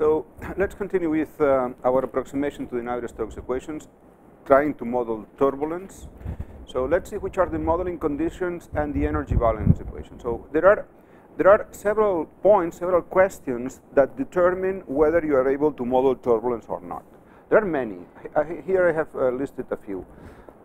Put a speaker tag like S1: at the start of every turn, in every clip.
S1: So let's continue with uh, our approximation to the Navier-Stokes equations, trying to model turbulence. So let's see which are the modeling conditions and the energy balance equation. So there are there are several points, several questions that determine whether you are able to model turbulence or not. There are many. Here I have uh, listed a few.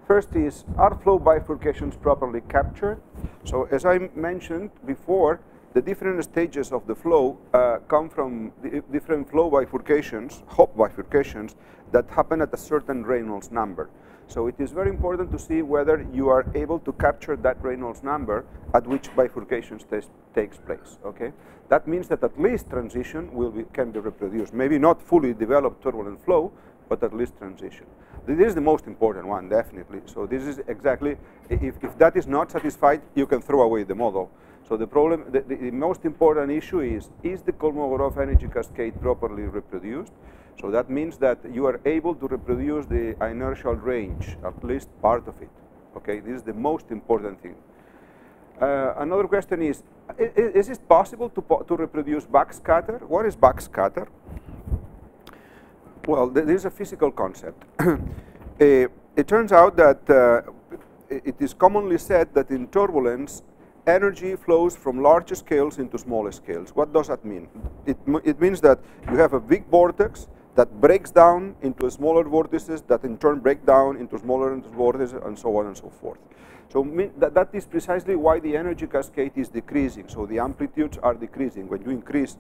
S1: First is, are flow bifurcations properly captured? So as I mentioned before, the different stages of the flow uh, come from different flow bifurcations, Hopf bifurcations, that happen at a certain Reynolds number. So it is very important to see whether you are able to capture that Reynolds number at which bifurcations takes place. Okay, that means that at least transition will be, can be reproduced. Maybe not fully developed turbulent flow, but at least transition. This is the most important one, definitely. So this is exactly if, if that is not satisfied, you can throw away the model. So the problem, the, the, the most important issue is, is the Kolmogorov energy cascade properly reproduced? So that means that you are able to reproduce the inertial range, at least part of it. Okay, this is the most important thing. Uh, another question is, is, is it possible to, to reproduce backscatter? What is backscatter? Well, th this is a physical concept. uh, it turns out that uh, it is commonly said that in turbulence, energy flows from larger scales into smaller scales. What does that mean? It, it means that you have a big vortex that breaks down into smaller vortices that in turn break down into smaller vortices and so on and so forth. So that, that is precisely why the energy cascade is decreasing. So the amplitudes are decreasing. When you increase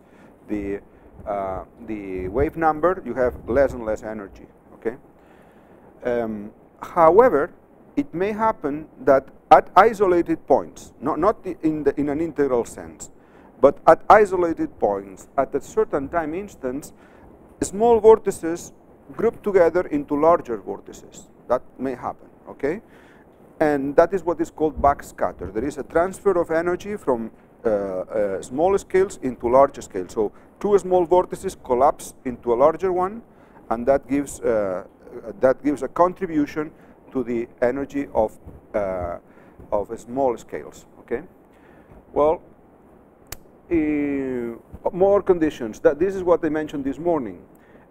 S1: the, uh, the wave number, you have less and less energy. Okay. Um, however, it may happen that at isolated points, not, not in, the, in an integral sense, but at isolated points, at a certain time instance, small vortices group together into larger vortices. That may happen, okay? And that is what is called backscatter. There is a transfer of energy from uh, uh, small scales into larger scales. So two small vortices collapse into a larger one, and that gives, uh, that gives a contribution to the energy of, uh, of small scales, okay? Well, uh, more conditions. That this is what I mentioned this morning.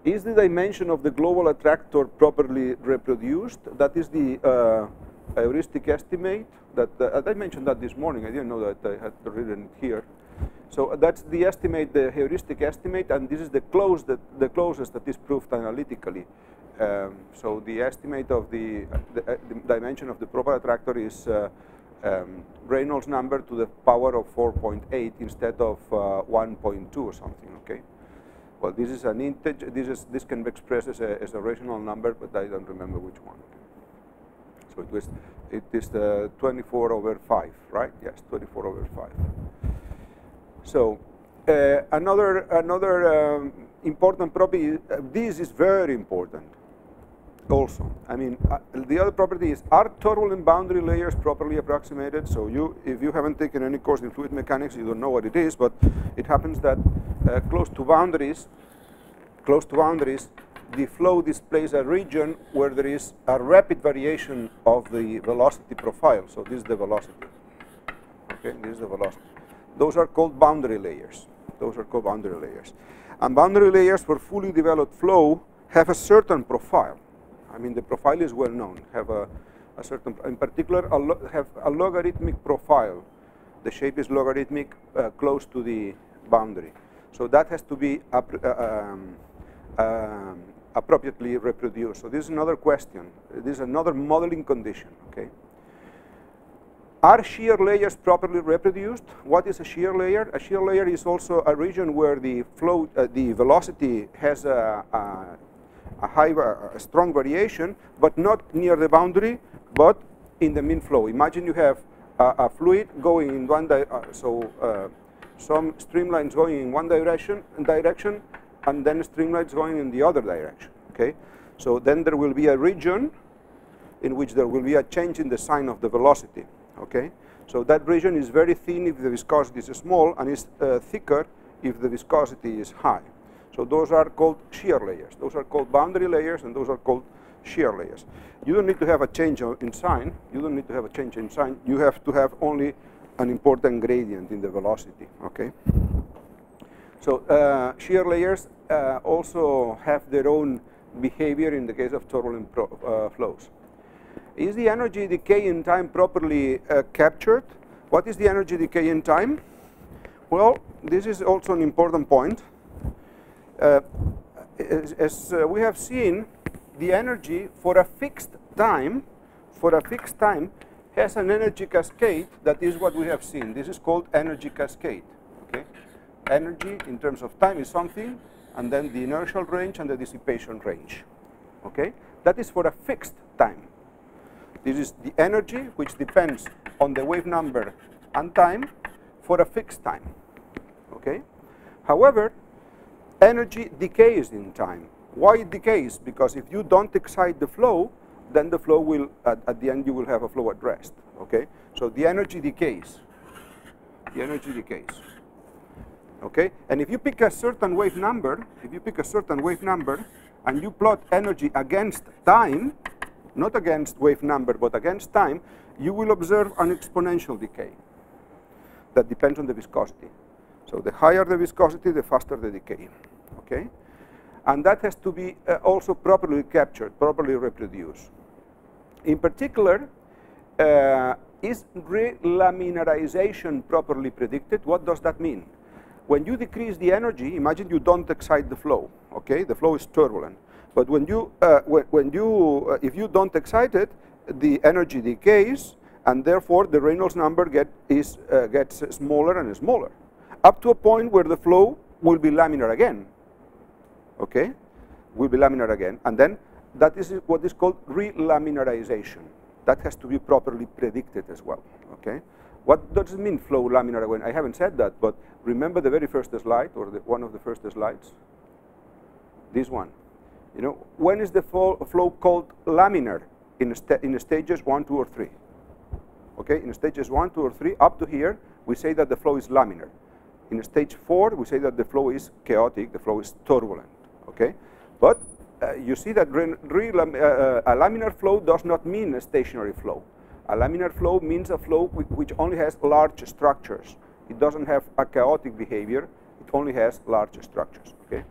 S1: Is the dimension of the global attractor properly reproduced? That is the uh, heuristic estimate. That uh, I mentioned that this morning. I didn't know that I had written it here. So that's the estimate, the heuristic estimate, and this is the close the closest that is proved analytically. Um, so the estimate of the, the, uh, the, dimension of the proper attractor is uh, um, Reynolds number to the power of 4.8 instead of uh, 1.2 or something. Okay. Well, this is an integer. This is this can be expressed as a, as a rational number, but I don't remember which one. So it was it is the 24 over 5, right? Yes, 24 over 5. So uh, another another um, important property. Uh, this is very important also. I mean, uh, the other property is, are turbulent boundary layers properly approximated? So you, if you haven't taken any course in fluid mechanics, you don't know what it is, but it happens that uh, close to boundaries, close to boundaries, the flow displays a region where there is a rapid variation of the velocity profile. So this is the velocity. Okay, this is the velocity. Those are called boundary layers. Those are called boundary layers. And boundary layers for fully developed flow have a certain profile. I mean, the profile is well known, have a, a certain, in particular, a have a logarithmic profile. The shape is logarithmic uh, close to the boundary. So that has to be uh, um, um, appropriately reproduced. So this is another question. This is another modeling condition, okay? Are shear layers properly reproduced? What is a shear layer? A shear layer is also a region where the flow, uh, the velocity has a, a a high, a strong variation, but not near the boundary, but in the mean flow. Imagine you have a, a fluid going in one, uh, so uh, some streamlines going in one direction, direction, and then streamlines going in the other direction. Okay, so then there will be a region in which there will be a change in the sign of the velocity. Okay, so that region is very thin if the viscosity is small, and is uh, thicker if the viscosity is high. So those are called shear layers. Those are called boundary layers, and those are called shear layers. You don't need to have a change in sign. You don't need to have a change in sign. You have to have only an important gradient in the velocity, okay? So uh, shear layers uh, also have their own behavior in the case of turbulent uh, flows. Is the energy decay in time properly uh, captured? What is the energy decay in time? Well, this is also an important point. Uh, as, as uh, we have seen, the energy for a fixed time, for a fixed time, has an energy cascade that is what we have seen. This is called energy cascade. Okay, Energy in terms of time is something, and then the inertial range and the dissipation range. Okay, That is for a fixed time. This is the energy which depends on the wave number and time for a fixed time. Okay? However, energy decays in time. Why it decays? Because if you don't excite the flow, then the flow will, at, at the end, you will have a flow at rest. Okay? So the energy decays. The energy decays. Okay? And if you pick a certain wave number, if you pick a certain wave number, and you plot energy against time, not against wave number, but against time, you will observe an exponential decay that depends on the viscosity. So the higher the viscosity, the faster the decay. Okay? And that has to be uh, also properly captured, properly reproduced. In particular, uh, is relaminarization properly predicted? What does that mean? When you decrease the energy, imagine you don't excite the flow. Okay, the flow is turbulent. But when you, uh, when, when, you, uh, if you don't excite it, the energy decays, and therefore the Reynolds number get, is, uh, gets smaller and smaller, up to a point where the flow will be laminar again. Okay, will be laminar again, and then that is what is called relaminarization. That has to be properly predicted as well. Okay, what does it mean flow laminar again? I haven't said that, but remember the very first slide or the, one of the first slides. This one. You know, when is the flow, called laminar? In, in stages one, two, or three. Okay, in stages one, two, or three, up to here, we say that the flow is laminar. In stage four, we say that the flow is chaotic, the flow is turbulent. Okay, but uh, you see that uh, uh, a laminar flow does not mean a stationary flow. A laminar flow means a flow which only has large structures. It doesn't have a chaotic behavior. It only has large structures. Okay.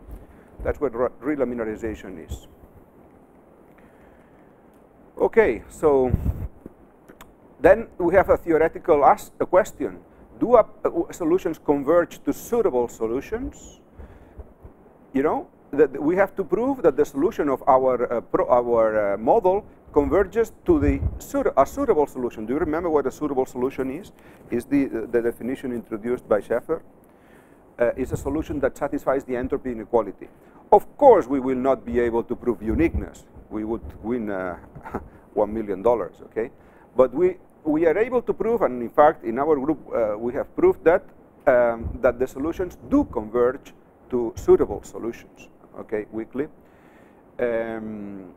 S1: That's what relaminarization is. Okay, so then we have a theoretical ask, a question. Do uh, solutions converge to suitable solutions? You know, that we have to prove that the solution of our, uh, pro, our uh, model converges to the a suitable solution. Do you remember what a suitable solution is? Is the, the definition introduced by Scheffer? Uh, is a solution that satisfies the entropy inequality. Of course, we will not be able to prove uniqueness. We would win uh, $1 million, okay? But we, we are able to prove, and in fact, in our group, uh, we have proved that, um, that the solutions do converge to suitable solutions, okay, weakly. Um,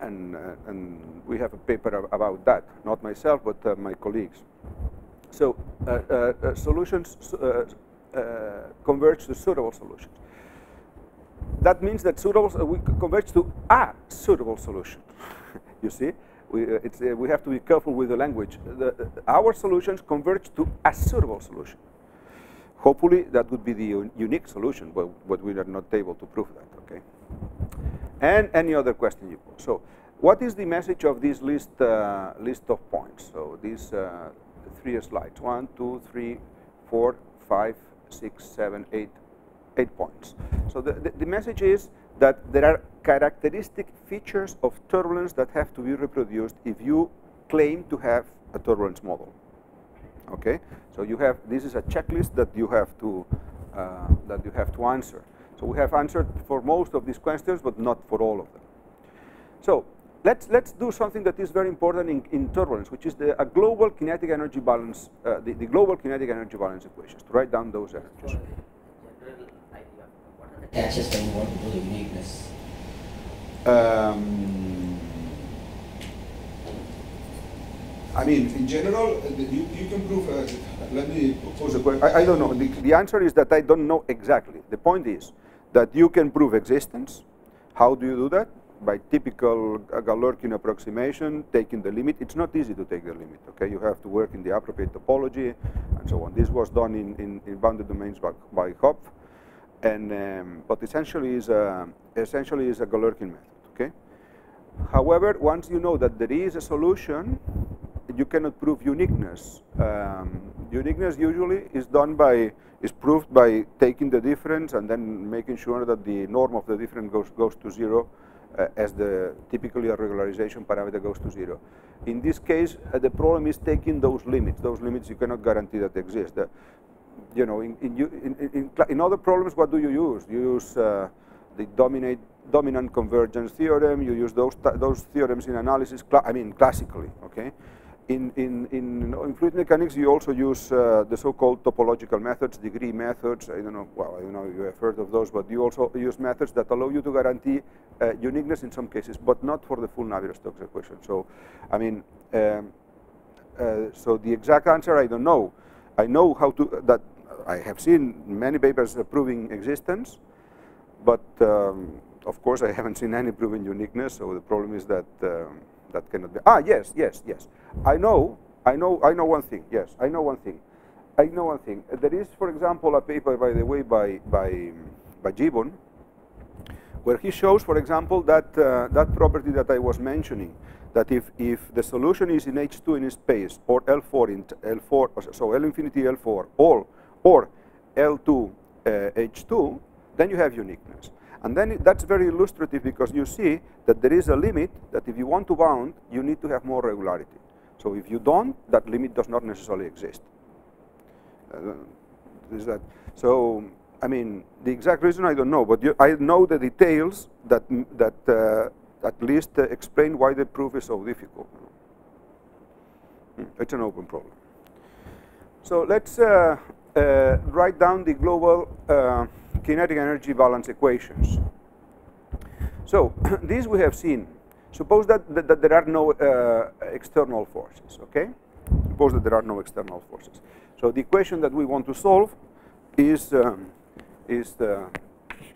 S1: and, uh, and we have a paper about that, not myself, but uh, my colleagues. So uh, uh, solutions converge to suitable solutions that means that suitable, uh, we converge to a suitable solution. you see, we, uh, uh, we have to be careful with the language. The, uh, our solutions converge to a suitable solution. Hopefully, that would be the unique solution, but, but, we are not able to prove that. Okay. And any other question you pose. So, what is the message of this list uh, list of points? So these uh, three slides: one, two, three, four, five, six, seven, eight, eight points. So the, the, the, message is that there are characteristic features of turbulence that have to be reproduced if you claim to have a turbulence model. Okay, so you have this is a checklist that you have to uh, that you have to answer. So we have answered for most of these questions, but not for all of them. So let's let's do something that is very important in, in turbulence, which is the a global kinetic energy balance, uh, the, the global kinetic energy balance equations. To write down those energies
S2: catches that you want to do uniqueness?
S1: Um, I mean, in general, you, you can prove, uh, let me pose a question. I, I don't know. The, the, answer is that I don't know exactly. The point is that you can prove existence. How do you do that? By typical Galerkin approximation, taking the limit. It's not easy to take the limit, okay? You have to work in the appropriate topology and so on. This was done in, in, in bounded domains by, by Hopf. And um, but essentially is a essentially is a Galerkin method. Okay. However, once you know that there is a solution, you cannot prove uniqueness. Um, uniqueness usually is done by is proved by taking the difference and then making sure that the norm of the difference goes goes to zero uh, as the typically a regularization parameter goes to zero. In this case, uh, the problem is taking those limits. Those limits you cannot guarantee that exist. The, you know, in, in, in, in, other problems, what do you use? You use uh, the dominate, dominant convergence theorem. You use those those theorems in analysis. I mean, classically, okay. In, in, in, in, fluid mechanics, you also use uh, the so-called topological methods, degree methods. I don't know, well, I don't know you have heard of those, but you also use methods that allow you to guarantee uh, uniqueness in some cases, but not for the full Navier-Stokes equation. So, I mean, um, uh, so the exact answer, I don't know. I know how to, that I have seen many papers proving existence, but um, of course I haven't seen any proving uniqueness, so the problem is that um, that cannot be. Ah, yes, yes, yes. I know, I know, I know one thing. Yes, I know one thing. I know one thing. There is, for example, a paper, by the way, by by by Gibbon, where he shows, for example, that uh, that property that I was mentioning, that if if the solution is in H2 in space or L4 in L4, so L infinity L4, or or L2 uh, H2, then you have uniqueness. And then it, that's very illustrative because you see that there is a limit that if you want to bound, you need to have more regularity. So if you don't, that limit does not necessarily exist. Uh, is that so? I mean, the exact reason I don't know, but you, I know the details that that uh, at least uh, explain why the proof is so difficult. Hmm, it's an open problem. So let's uh, uh, write down the global uh, kinetic energy balance equations. So these we have seen. Suppose that, that, that there are no uh, external forces, okay? Suppose that there are no external forces. So the equation that we want to solve is um, is the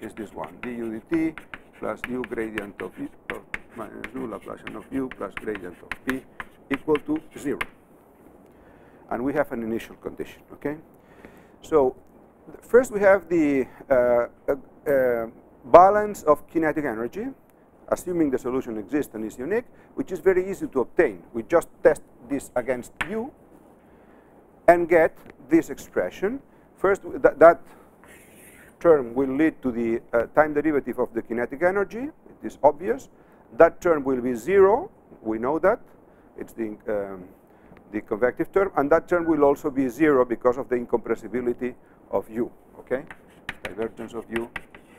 S1: is this one du dt plus u gradient of, u, of minus u Laplacian of u plus gradient of p equal to zero. And we have an initial condition, okay? So first we have the uh, uh, uh, balance of kinetic energy, assuming the solution exists and is unique, which is very easy to obtain. We just test this against u and get this expression. First, th that term will lead to the uh, time derivative of the kinetic energy. It is obvious. That term will be zero. We know that. It's the um, the convective term, and that term will also be zero because of the incompressibility of u, okay? Divergence of u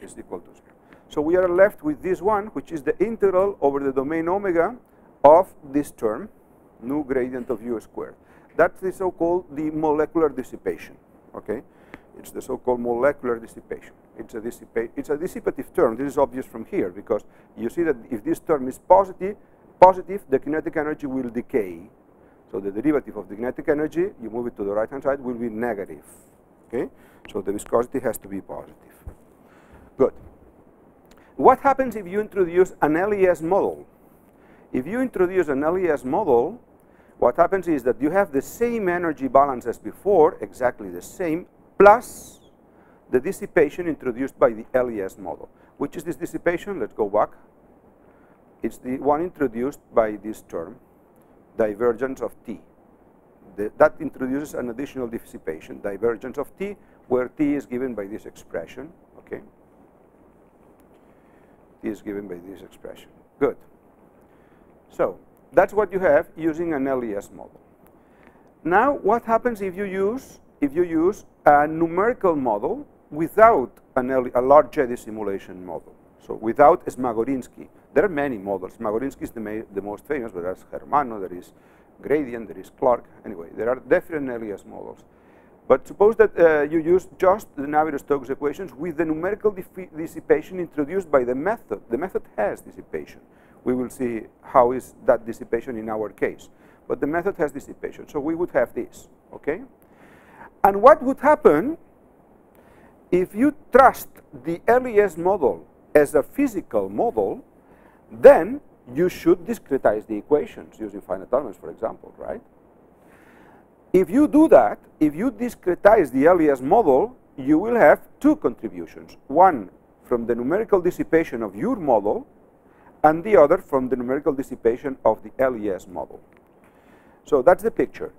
S1: is equal to zero. So we are left with this one, which is the integral over the domain omega of this term, nu gradient of u squared. That's the so-called the molecular dissipation, okay? It's the so-called molecular dissipation. It's a, dissipa it's a dissipative term. This is obvious from here because you see that if this term is positive, positive, the kinetic energy will decay so the derivative of the kinetic energy, you move it to the right-hand side, will be negative. Okay? So the viscosity has to be positive. Good. What happens if you introduce an LES model? If you introduce an LES model, what happens is that you have the same energy balance as before, exactly the same, plus the dissipation introduced by the LES model. Which is this dissipation? Let's go back. It's the one introduced by this term divergence of t. The, that introduces an additional dissipation, divergence of t, where t is given by this expression. Okay, t is given by this expression. Good. So that's what you have using an LES model. Now, what happens if you use if you use a numerical model without a large eddy simulation model? So without Smagorinsky. There are many models. Smagorinsky is the, the most famous, but there's Germano, there is Gradient, there is Clark. Anyway, there are different LES models. But suppose that uh, you use just the Navier-Stokes equations with the numerical dissipation introduced by the method. The method has dissipation. We will see how is that dissipation in our case. But the method has dissipation. So we would have this, okay? And what would happen if you trust the LES model as a physical model, then you should discretize the equations using finite elements, for example, right? If you do that, if you discretize the LES model, you will have two contributions, one from the numerical dissipation of your model and the other from the numerical dissipation of the LES model. So that's the picture.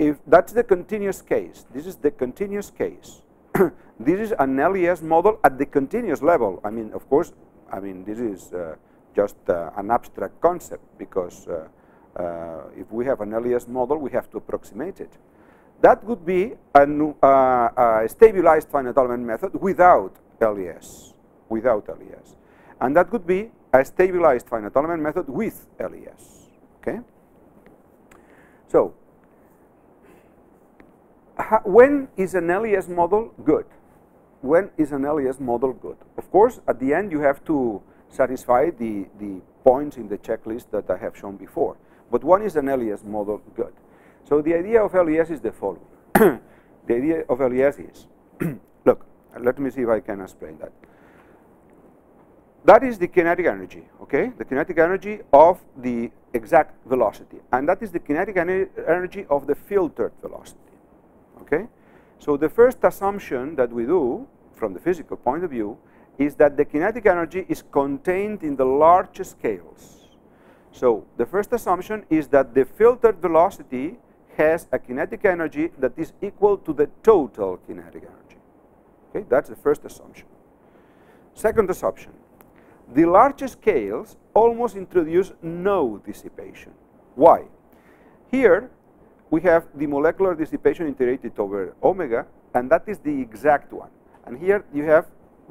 S1: If that's the continuous case, this is the continuous case. this is an LES model at the continuous level. I mean, of course, I mean, this is uh, just uh, an abstract concept because uh, uh if we have an LES model, we have to approximate it. That would be a, uh, a stabilized finite element method without LES, without LES. And that could be a stabilized finite element method with LES. Okay? So, when is an LES model good? When is an LES model good? Of course, at the end you have to satisfy the, the points in the checklist that I have shown before. But when is an LES model good? So the idea of LES is the following. the idea of LES is, look, let me see if I can explain that. That is the kinetic energy, okay? The kinetic energy of the exact velocity. And that is the kinetic energy of the filtered velocity, okay? So the first assumption that we do from the physical point of view is that the kinetic energy is contained in the large scales. So the first assumption is that the filtered velocity has a kinetic energy that is equal to the total kinetic energy. Okay, that's the first assumption. Second assumption, the large scales almost introduce no dissipation. Why? Here we have the molecular dissipation integrated over omega, and that is the exact one. And here you have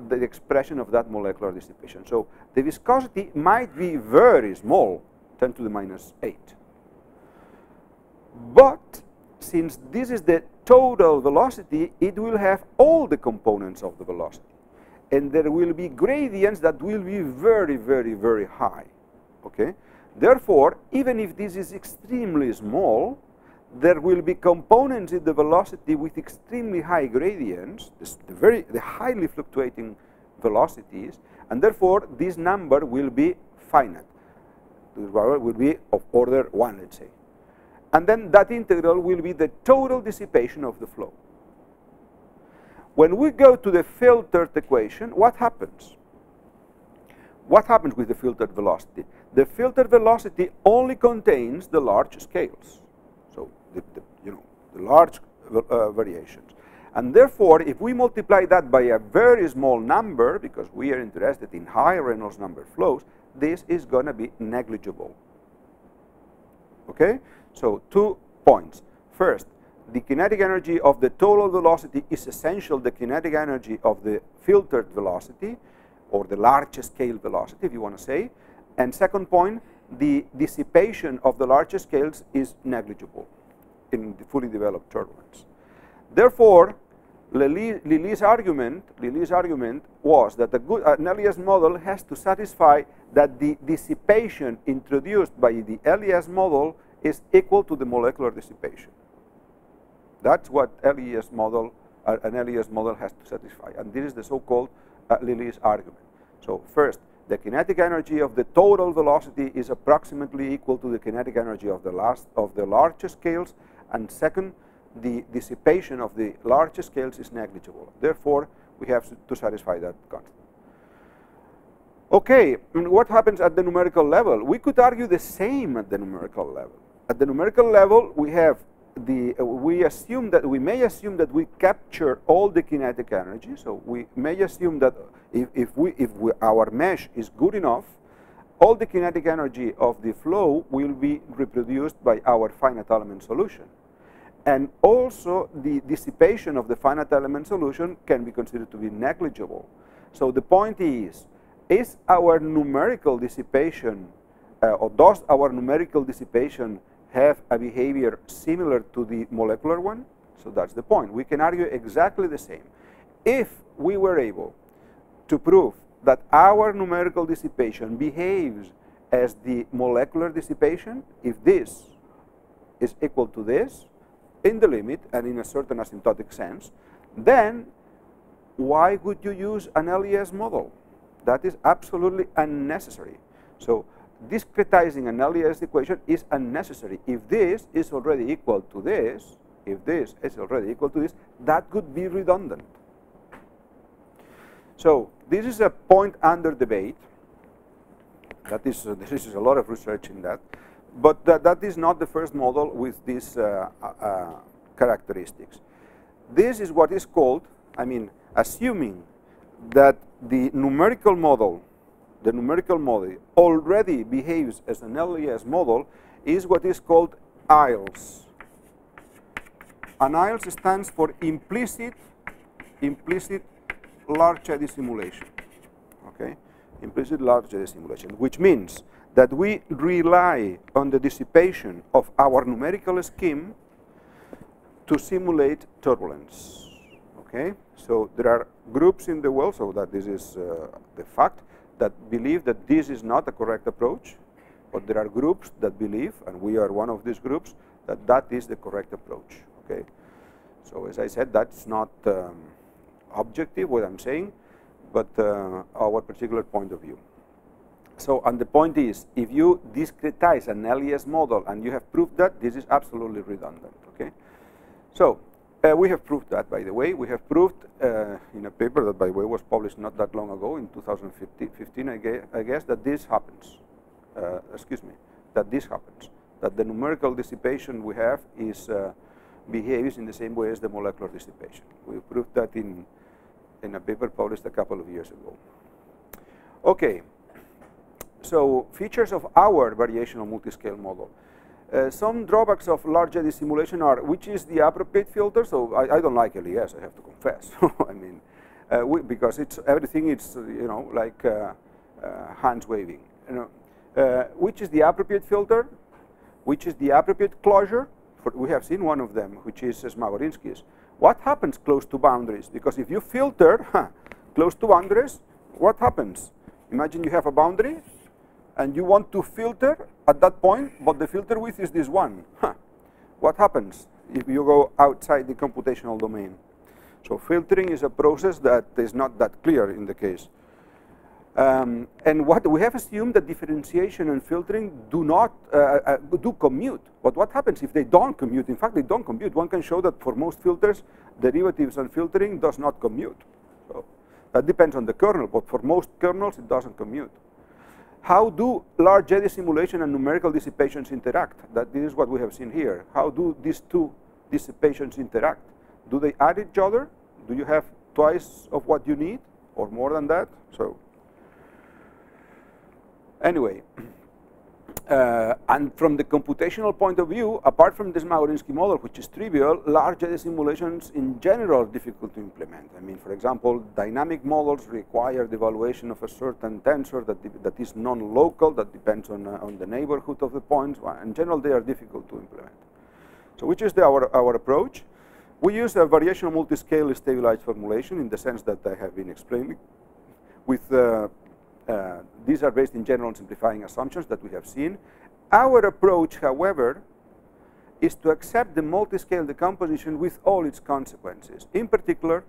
S1: the expression of that molecular dissipation. So the viscosity might be very small, 10 to the minus 8. But since this is the total velocity, it will have all the components of the velocity. And there will be gradients that will be very, very, very high. Okay? Therefore, even if this is extremely small, there will be components in the velocity with extremely high gradients, the, very, the highly fluctuating velocities, and therefore this number will be finite. This will be of order 1, let's say and then that integral will be the total dissipation of the flow. When we go to the filtered equation, what happens? What happens with the filtered velocity? The filtered velocity only contains the large scales, the, the you know the large uh, variations. And therefore, if we multiply that by a very small number, because we are interested in high Reynolds number flows, this is going to be negligible. Okay? So two points. First, the kinetic energy of the total velocity is essential the kinetic energy of the filtered velocity or the large scale velocity if you want to say. And second point, the dissipation of the larger scales is negligible in the fully developed turbulence. Therefore, Lilly's argument, Lilly's argument was that a good, an LES model has to satisfy that the dissipation introduced by the LES model is equal to the molecular dissipation. That's what LES model, uh, an LES model has to satisfy. And this is the so-called uh, Lilly's argument. So first, the kinetic energy of the total velocity is approximately equal to the kinetic energy of the last of the larger scales. And second, the dissipation of the larger scales is negligible. Therefore, we have to satisfy that constant. Okay, what happens at the numerical level? We could argue the same at the numerical level at the numerical level, we have the, uh, we assume that, we may assume that we capture all the kinetic energy. So we may assume that if, if, we, if we, our mesh is good enough, all the kinetic energy of the flow will be reproduced by our finite element solution. And also the dissipation of the finite element solution can be considered to be negligible. So the point is, is our numerical dissipation, uh, or does our numerical dissipation have a behavior similar to the molecular one. So that's the point. We can argue exactly the same. If we were able to prove that our numerical dissipation behaves as the molecular dissipation, if this is equal to this in the limit and in a certain asymptotic sense, then why would you use an LES model? That is absolutely unnecessary. So discretizing an LES equation is unnecessary. If this is already equal to this, if this is already equal to this, that could be redundant. So this is a point under debate. That is, uh, there is a lot of research in that. But that, that is not the first model with these uh, uh, characteristics. This is what is called, I mean, assuming that the numerical model, the numerical model already behaves as an LES model, is what is called ILES. And ILES stands for implicit, implicit large eddy simulation. Okay, implicit large eddy simulation, which means that we rely on the dissipation of our numerical scheme to simulate turbulence. Okay, so there are groups in the world, so that this is uh, the fact, that believe that this is not a correct approach, but there are groups that believe, and we are one of these groups, that that is the correct approach. Okay, so as I said, that's not um, objective what I'm saying, but uh, our particular point of view. So, and the point is, if you discretize an LES model and you have proved that, this is absolutely redundant. Okay, so uh, we have proved that, by the way. We have proved uh, in a paper that, by the way, was published not that long ago, in 2015, I guess, I guess that this happens. Uh, excuse me, that this happens. That the numerical dissipation we have is uh, behaves in the same way as the molecular dissipation. We proved that in in a paper published a couple of years ago. Okay, so features of our variational multiscale model. Uh, some drawbacks of large eddy simulation are which is the appropriate filter. So I, I don't like LES, I have to confess. I mean, uh, we, because it's everything. It's you know like uh, uh hands waving. You know, uh, which is the appropriate filter? Which is the appropriate closure? For, we have seen one of them, which is Smagorinsky's. What happens close to boundaries? Because if you filter huh, close to boundaries, what happens? Imagine you have a boundary and you want to filter at that point, but the filter width is this one. Huh. What happens if you go outside the computational domain? So filtering is a process that is not that clear in the case. Um, and what we have assumed that differentiation and filtering do not uh, uh, do commute. But what happens if they don't commute? In fact, they don't commute. One can show that for most filters, derivatives and filtering does not commute. So that depends on the kernel, but for most kernels, it doesn't commute. How do large eddy simulation and numerical dissipations interact? That this is what we have seen here. How do these two dissipations interact? Do they add each other? Do you have twice of what you need or more than that? So Anyway, uh, and from the computational point of view, apart from this Smagorinsky model, which is trivial, large eddy simulations in general are difficult to implement. I mean, for example, dynamic models require the evaluation of a certain tensor that, that is non-local, that depends on, uh, on the neighborhood of the points. In general, they are difficult to implement. So which is the, our, our approach? We use a variational multiscale stabilized formulation in the sense that I have been explaining with uh, uh, these are based in general simplifying assumptions that we have seen. Our approach, however, is to accept the multiscale decomposition with all its consequences. In particular,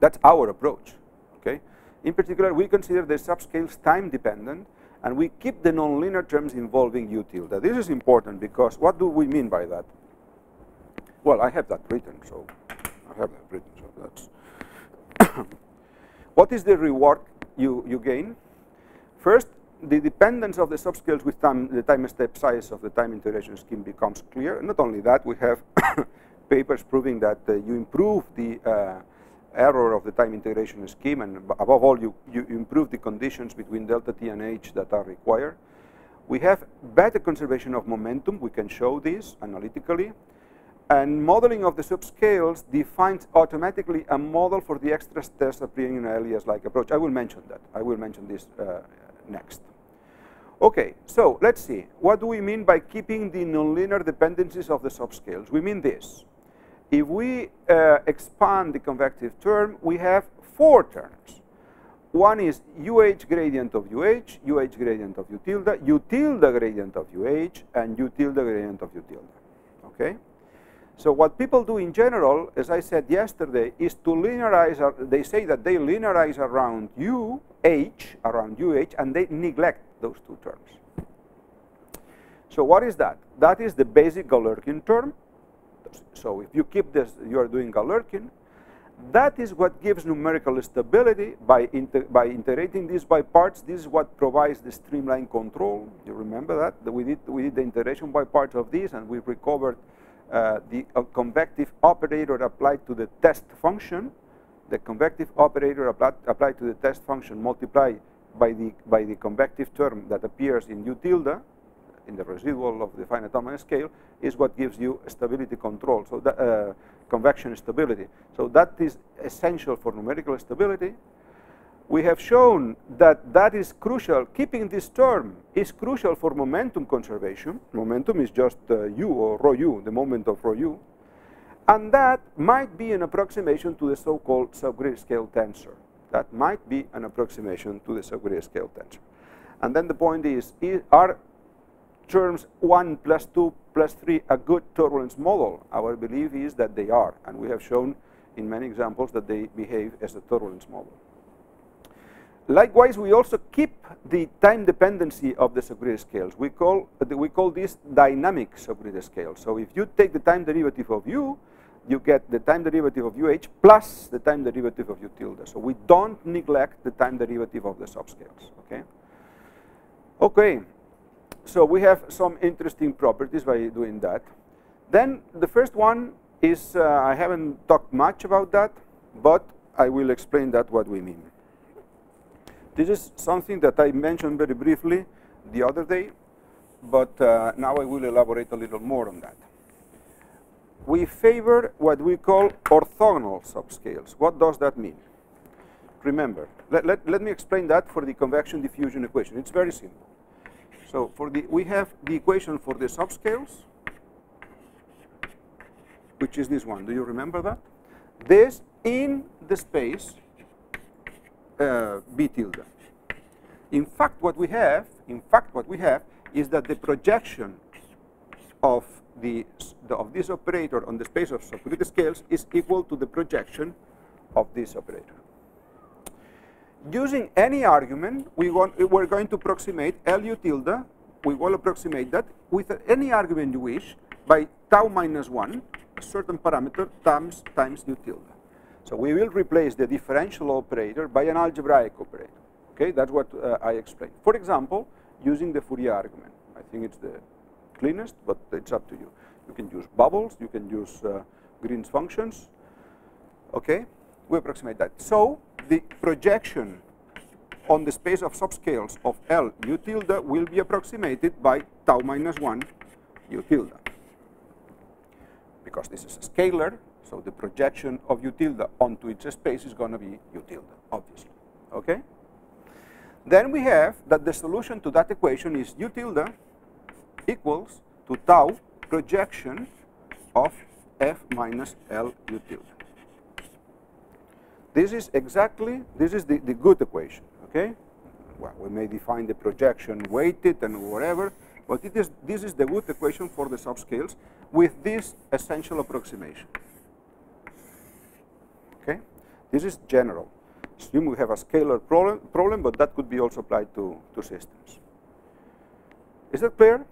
S1: that's our approach. Okay? In particular, we consider the subscales time dependent and we keep the nonlinear terms involving u tilde. This is important because what do we mean by that? Well, I have that written, so I have that written, so that's what is the reward you, you gain. First, the dependence of the subscales with time, the time step size of the time integration scheme becomes clear. Not only that, we have papers proving that uh, you improve the uh, error of the time integration scheme, and above all, you, you improve the conditions between delta t and h that are required. We have better conservation of momentum. We can show this analytically. And modeling of the subscales defines automatically a model for the extra steps appearing in an LES-like approach. I will mention that. I will mention this uh, next. Okay, so let's see. What do we mean by keeping the nonlinear dependencies of the subscales? We mean this. If we uh, expand the convective term, we have four terms. One is UH gradient of UH, UH gradient of U tilde, U tilde gradient of UH, and U tilde gradient of U tilde. Okay? So what people do in general, as I said yesterday, is to linearize, they say that they linearize around u, h, around uh, and they neglect those two terms. So what is that? That is the basic Galerkin term. So if you keep this, you are doing Galerkin. That is what gives numerical stability by, inter by integrating this by parts. This is what provides the streamline control. You remember that? that we, did, we did the integration by parts of this and we recovered uh, the uh, convective operator applied to the test function. The convective operator applied, to the test function multiplied by the, by the convective term that appears in u tilde in the residual of the finite element scale is what gives you stability control, so that, uh, convection stability. So that is essential for numerical stability. We have shown that that is crucial. Keeping this term is crucial for momentum conservation. Momentum is just uh, u or rho u, the moment of rho u. And that might be an approximation to the so-called subgrid scale tensor. That might be an approximation to the subgrid scale tensor. And then the point is, are terms 1 plus 2 plus 3 a good turbulence model? Our belief is that they are, and we have shown in many examples that they behave as a turbulence model. Likewise, we also keep the time dependency of the subgrid scales. We call, we call this dynamic subgrid scale. So if you take the time derivative of u, you get the time derivative of uh plus the time derivative of u tilde. So we don't neglect the time derivative of the subscales. Okay. Okay. So we have some interesting properties by doing that. Then the first one is, uh, I haven't talked much about that, but I will explain that what we mean. This is something that I mentioned very briefly the other day, but uh, now I will elaborate a little more on that. We favor what we call orthogonal subscales. What does that mean? Remember, let, let, let me explain that for the convection diffusion equation. It's very simple. So for the we have the equation for the subscales, which is this one. Do you remember that? This in the space uh, b tilde. In fact, what we have, in fact, what we have is that the projection of the, the of this operator on the space of subgrid scales is equal to the projection of this operator using any argument, we want, we're going to approximate LU tilde, we will approximate that with any argument you wish by tau minus 1, a certain parameter times, times U tilde. So we will replace the differential operator by an algebraic operator. Okay, that's what uh, I explained. For example, using the Fourier argument. I think it's the cleanest, but it's up to you. You can use bubbles, you can use uh, Green's functions. Okay, we approximate that. So the projection on the space of subscales of L u tilde will be approximated by tau minus 1 u tilde. Because this is a scalar, so the projection of u tilde onto its space is going to be u tilde, obviously. Okay? Then we have that the solution to that equation is u tilde equals to tau projection of f minus L u tilde. This is exactly, this is the, the good equation, okay? Well, we may define the projection weighted and whatever, but it is, this is the good equation for the subscales with this essential approximation. This is general. Assume we have a scalar problem, problem but that could be also applied to, to systems. Is that clear?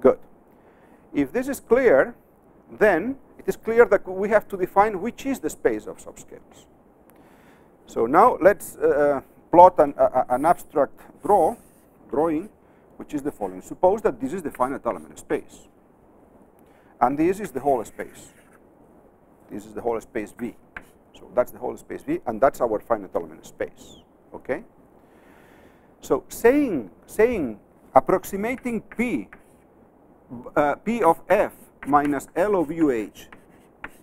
S1: Good. If this is clear, then it is clear that we have to define which is the space of subscales. So now let's uh, plot an, uh, an, abstract draw, drawing, which is the following. Suppose that this is the finite element space. And this is the whole space. This is the whole space V. So that's the whole space V, and that's our finite element space. Okay? So saying, saying approximating P, uh, P of F minus L of UH,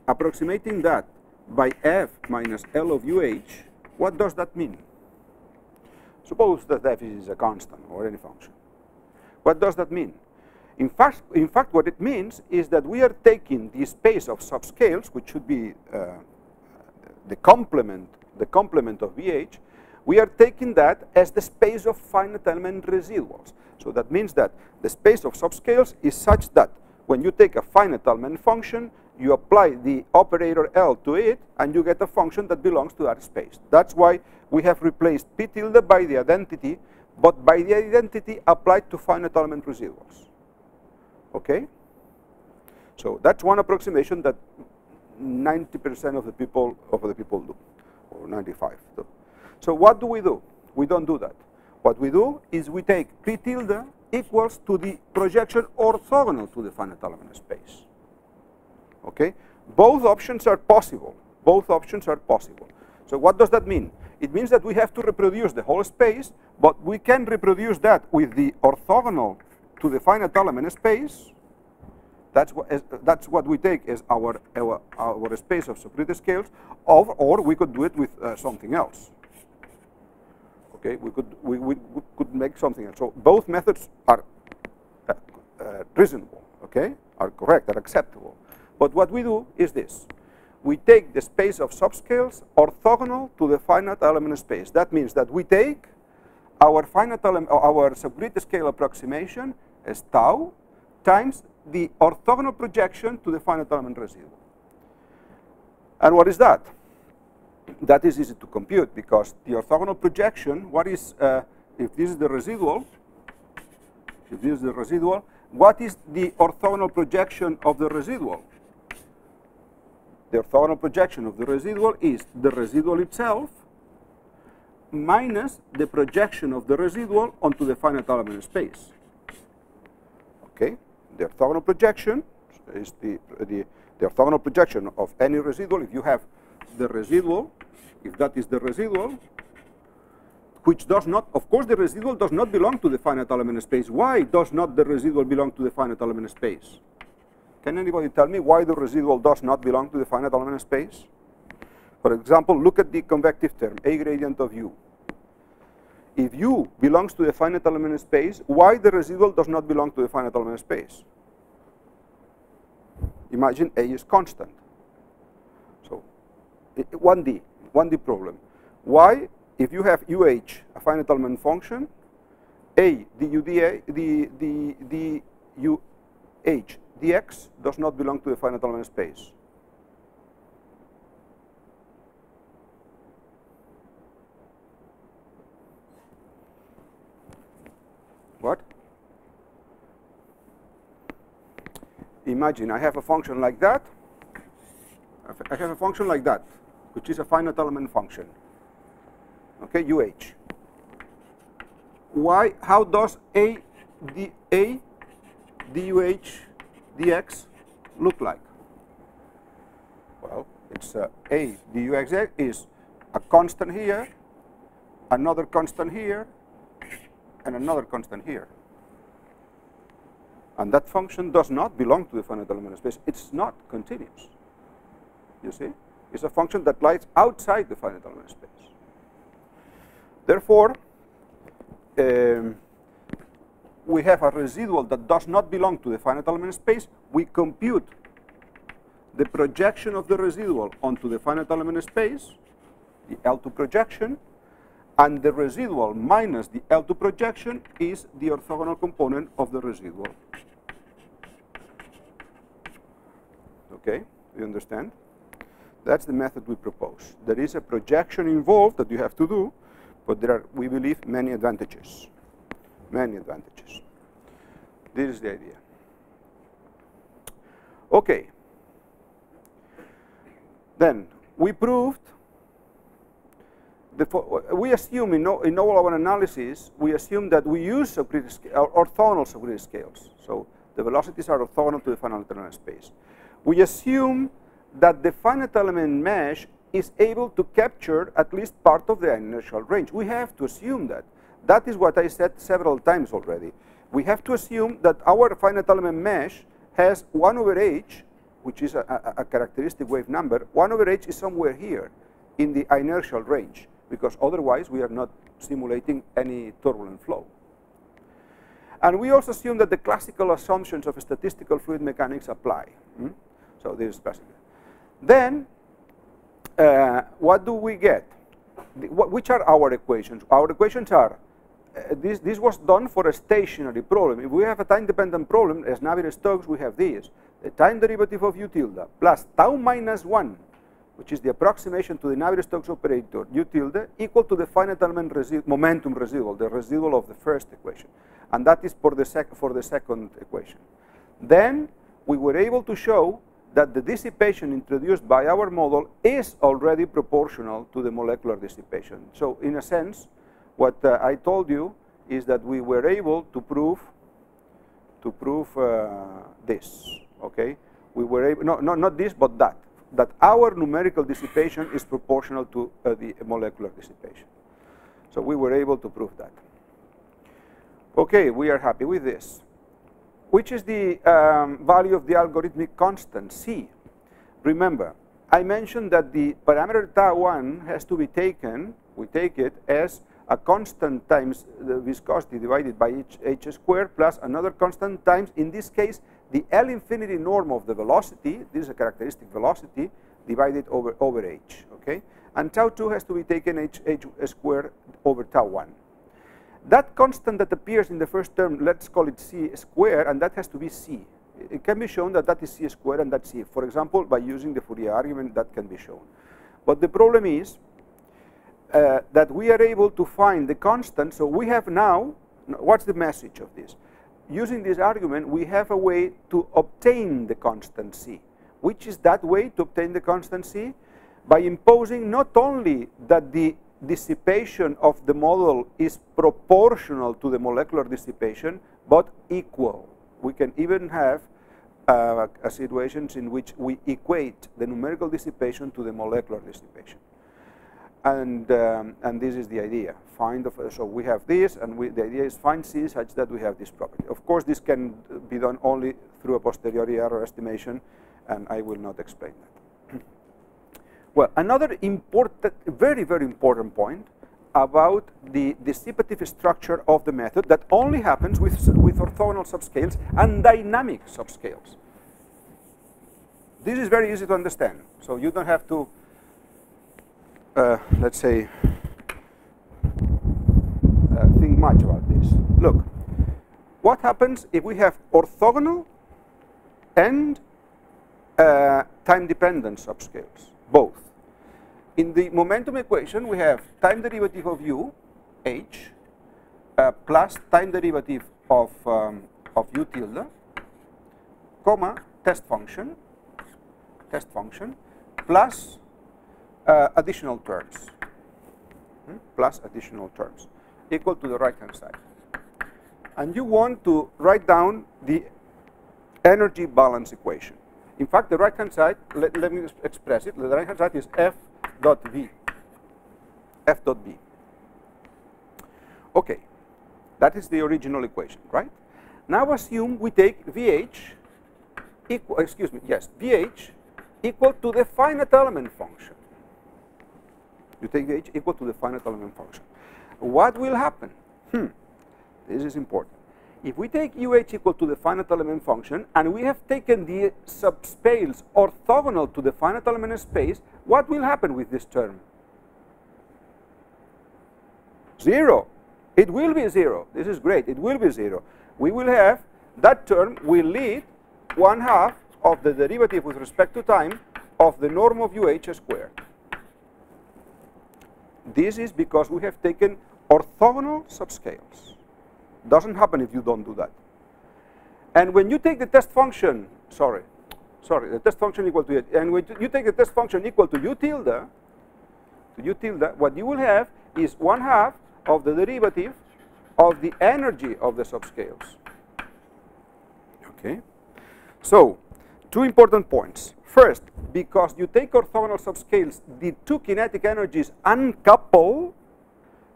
S1: approximating that by F minus L of UH, what does that mean? Suppose that f is a constant or any function. What does that mean? In fact, in fact, what it means is that we are taking the space of subscales, which should be uh, the complement, the complement of VH, we are taking that as the space of finite element residuals. So that means that the space of subscales is such that when you take a finite element function, you apply the operator L to it, and you get a function that belongs to that space. That's why we have replaced P tilde by the identity, but by the identity applied to finite element residuals. Okay? So that's one approximation that 90% of the people of the people do, or 95 do. So what do we do? We don't do that. What we do is we take p tilde equals to the projection orthogonal to the finite element space. Okay? Both options are possible. Both options are possible. So what does that mean? It means that we have to reproduce the whole space, but we can reproduce that with the orthogonal to the finite element space. That's what, that's what we take as our, our, our space of subgrid scales, of, or we could do it with uh, something else. Okay, we could, we, we, we, could make something else. So both methods are uh, uh, reasonable, okay, are correct, are acceptable. But what we do is this we take the space of subscales orthogonal to the finite element space. That means that we take our finite element, our subgrid scale approximation as tau times the orthogonal projection to the finite element residual. And what is that? That is easy to compute because the orthogonal projection, what is, uh, if this is the residual, if this is the residual, what is the orthogonal projection of the residual? the orthogonal projection of the residual is the residual itself minus the projection of the residual onto the finite element space. Okay, the orthogonal projection is the, the, the orthogonal projection of any residual. If you have the residual, if that is the residual, which does not, of course, the residual does not belong to the finite element space. Why does not the residual belong to the finite element space? Can anybody tell me why the residual does not belong to the finite element space? For example, look at the convective term, A gradient of U. If U belongs to the finite element space, why the residual does not belong to the finite element space? Imagine A is constant. So 1D, 1D problem. Why, if you have UH, a finite element function, A, the UDA, the, the, the UH dx does not belong to the finite element space. What? Imagine I have a function like that. I have a function like that, which is a finite element function. Okay, UH. Why? How does a d a duh dx look like? Well, it's uh, a dux is a constant here, another constant here, and another constant here. And that function does not belong to the finite element space. It's not continuous. You see? It's a function that lies outside the finite element space. Therefore, um, we have a residual that does not belong to the finite element space, we compute the projection of the residual onto the finite element space, the L2 projection, and the residual minus the L2 projection is the orthogonal component of the residual. Okay, you understand? That's the method we propose. There is a projection involved that you have to do, but there are, we believe, many advantages many advantages. This is the idea. Okay. Then we proved we assume in, in, all our analysis, we assume that we use orthogonal subgrid scales. So the velocities are orthogonal to the finite element space. We assume that the finite element mesh is able to capture at least part of the inertial range. We have to assume that. That is what I said several times already. We have to assume that our finite element mesh has 1 over h, which is a, a, a characteristic wave number. 1 over h is somewhere here in the inertial range, because otherwise we are not simulating any turbulent flow. And we also assume that the classical assumptions of statistical fluid mechanics apply. Hmm? So this is classical. Then, uh, what do we get? The, which are our equations? Our equations are uh, this, this was done for a stationary problem. If we have a time-dependent problem, as Navier-Stokes, we have this. The time derivative of u tilde plus tau minus 1, which is the approximation to the Navier-Stokes operator, u tilde, equal to the finite element resi momentum residual, the residual of the first equation. And that is for the, for the second equation. Then we were able to show that the dissipation introduced by our model is already proportional to the molecular dissipation. So in a sense, what uh, I told you is that we were able to prove to prove uh, this, okay? We were able, no, no, not this, but that, that our numerical dissipation is proportional to uh, the molecular dissipation. So we were able to prove that. Okay, we are happy with this. Which is the um, value of the algorithmic constant, C? Remember, I mentioned that the parameter tau 1 has to be taken, we take it as a constant times the viscosity divided by h, h squared plus another constant times, in this case, the L infinity norm of the velocity, this is a characteristic velocity, divided over, over h, okay? And tau 2 has to be taken h, h squared over tau 1. That constant that appears in the first term, let's call it c squared, and that has to be c. It can be shown that that is c squared and that's c. For example, by using the Fourier argument, that can be shown. But the problem is uh, that we are able to find the constant. So we have now, what's the message of this? Using this argument, we have a way to obtain the constant c. Which is that way to obtain the constant c? By imposing not only that the dissipation of the model is proportional to the molecular dissipation, but equal. We can even have uh, situations in which we equate the numerical dissipation to the molecular dissipation. And, um, and this is the idea. Find so we have this, and we, the idea is find C such that we have this property. Of course, this can be done only through a posteriori error estimation, and I will not explain that. well, another important, very, very important point about the dissipative structure of the method that only happens with, with orthogonal subscales and dynamic subscales. This is very easy to understand, so you don't have to uh, let's say, uh, think much about this. Look, what happens if we have orthogonal and uh, time-dependent subscales, both? In the momentum equation, we have time derivative of u, h, uh, plus time derivative of, um, of u tilde, comma, test function, test function, plus uh, additional terms, hmm, plus additional terms, equal to the right-hand side. And you want to write down the energy balance equation. In fact, the right-hand side, let, let, me express it, the right-hand side is f dot v, f dot v. Okay, that is the original equation, right? Now assume we take vh equal, excuse me, yes, vh equal to the finite element function. You take h equal to the finite element function. What will happen? Hmm, this is important. If we take uh equal to the finite element function, and we have taken the subspace orthogonal to the finite element space, what will happen with this term? Zero. It will be zero. This is great. It will be zero. We will have, that term will lead one half of the derivative with respect to time of the norm of uh squared. This is because we have taken orthogonal subscales. Doesn't happen if you don't do that. And when you take the test function, sorry, sorry, the test function equal to it, and when you take the test function equal to u tilde, to u tilde, what you will have is one half of the derivative of the energy of the subscales. Okay? So, two important points. First, because you take orthogonal subscales, the two kinetic energies uncouple.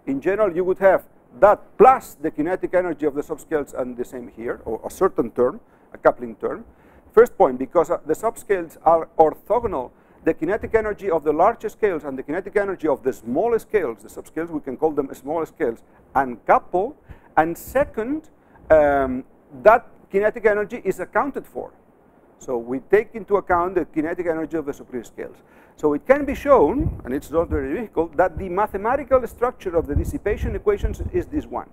S1: In general, you would have that plus the kinetic energy of the subscales and the same here, or a certain term, a coupling term. First point, because uh, the subscales are orthogonal, the kinetic energy of the larger scales and the kinetic energy of the smaller scales, the subscales, we can call them smaller scales, uncouple. And second, um, that kinetic energy is accounted for. So we take into account the kinetic energy of the superior scales. So it can be shown, and it's not very difficult, that the mathematical structure of the dissipation equations is this one.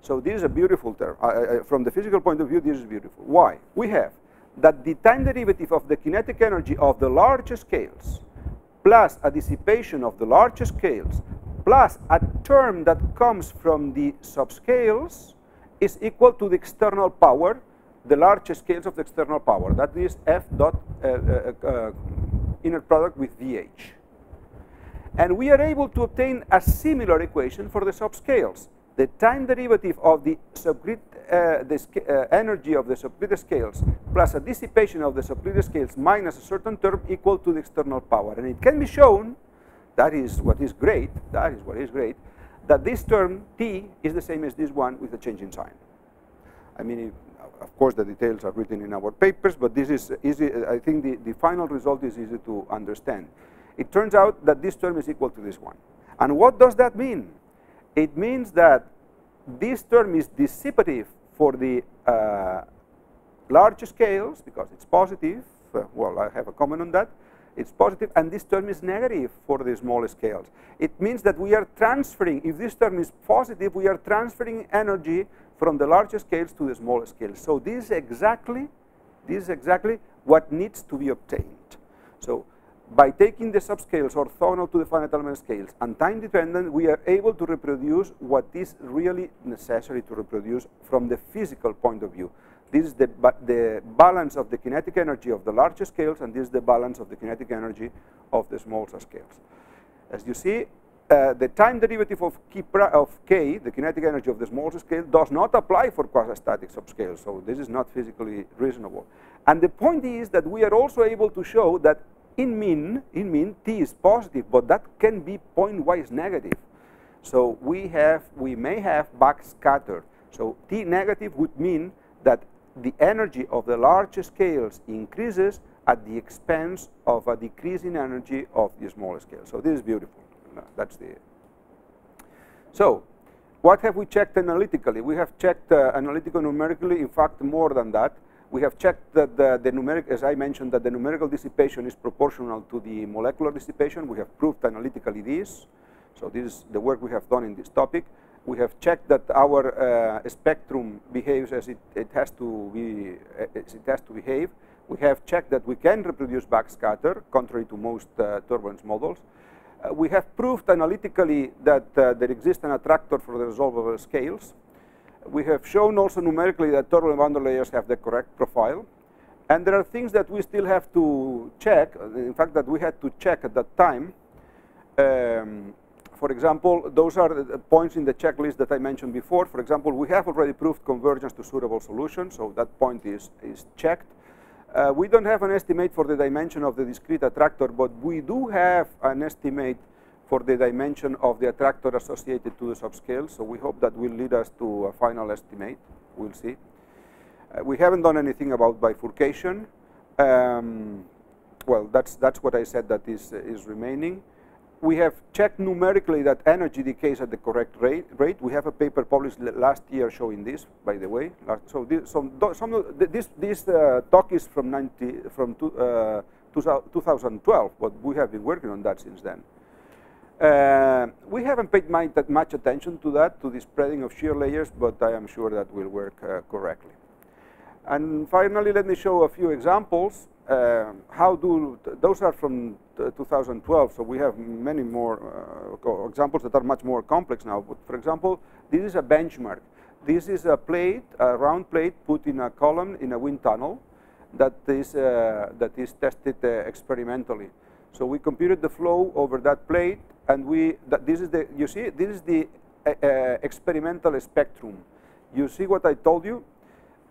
S1: So this is a beautiful term. From the physical point of view, this is beautiful. Why? We have that the time derivative of the kinetic energy of the larger scales plus a dissipation of the larger scales plus a term that comes from the subscales is equal to the external power the large scales of the external power. That is F dot uh, uh, uh inner product with VH. And we are able to obtain a similar equation for the subscales. The time derivative of the subgrid, uh, the uh, energy of the subgrid scales plus a dissipation of the subgrid scales minus a certain term equal to the external power. And it can be shown, that is what is great, that is what is great, that this term T is the same as this one with a change in sign. I mean, of course, the details are written in our papers, but this is easy. I think the, the final result is easy to understand. It turns out that this term is equal to this one. And what does that mean? It means that this term is dissipative for the uh, large scales because it's positive. Uh, well, I have a comment on that. It's positive, and this term is negative for the small scales. It means that we are transferring, if this term is positive, we are transferring energy from the large scales to the small scales. So this is exactly, this is exactly what needs to be obtained. So by taking the subscales orthogonal to the finite element scales and time dependent, we are able to reproduce what is really necessary to reproduce from the physical point of view. This is the, ba the balance of the kinetic energy of the larger scales, and this is the balance of the kinetic energy of the smaller scales. As you see, uh, the time derivative of, of k, the kinetic energy of the smallest scale, does not apply for quasi-static subscales. So this is not physically reasonable. And the point is that we are also able to show that in mean, in mean, t is positive, but that can be point-wise negative. So we have, we may have backscatter. So t negative would mean that the energy of the large scales increases at the expense of a decrease in energy of the smaller scale. So this is beautiful that's the. So, what have we checked analytically? We have checked uh, analytical numerically, in fact, more than that. We have checked that the, the numeric, as I mentioned, that the numerical dissipation is proportional to the molecular dissipation. We have proved analytically this. So this is the work we have done in this topic. We have checked that our uh, spectrum behaves as it, it has to be, as it has to behave. We have checked that we can reproduce backscatter, contrary to most uh, turbulence models. Uh, we have proved analytically that uh, there exists an attractor for the resolvable scales. We have shown also numerically that turbulent boundary layers have the correct profile. And there are things that we still have to check, in fact, that we had to check at that time. Um, for example, those are the points in the checklist that I mentioned before. For example, we have already proved convergence to suitable solutions, so that point is, is checked. Uh, we don't have an estimate for the dimension of the discrete attractor, but we do have an estimate for the dimension of the attractor associated to the subscale. So we hope that will lead us to a final estimate. We'll see. Uh, we haven't done anything about bifurcation. Um, well, that's that's what I said that is uh, is remaining we have checked numerically that energy decays at the correct rate. rate. We have a paper published last year showing this, by the way. So this, some, this, this uh, talk is from, 90, from two, uh, 2012, but we have been working on that since then. Uh, we haven't paid that much attention to that, to the spreading of shear layers, but I am sure that will work uh, correctly. And finally, let me show a few examples. Uh, how do those are from 2012, so we have many more uh, examples that are much more complex now. But for example, this is a benchmark. This is a plate, a round plate put in a column in a wind tunnel that is uh, that is tested uh, experimentally. So we computed the flow over that plate, and we that this is the you see this is the uh, uh, experimental spectrum. You see what I told you.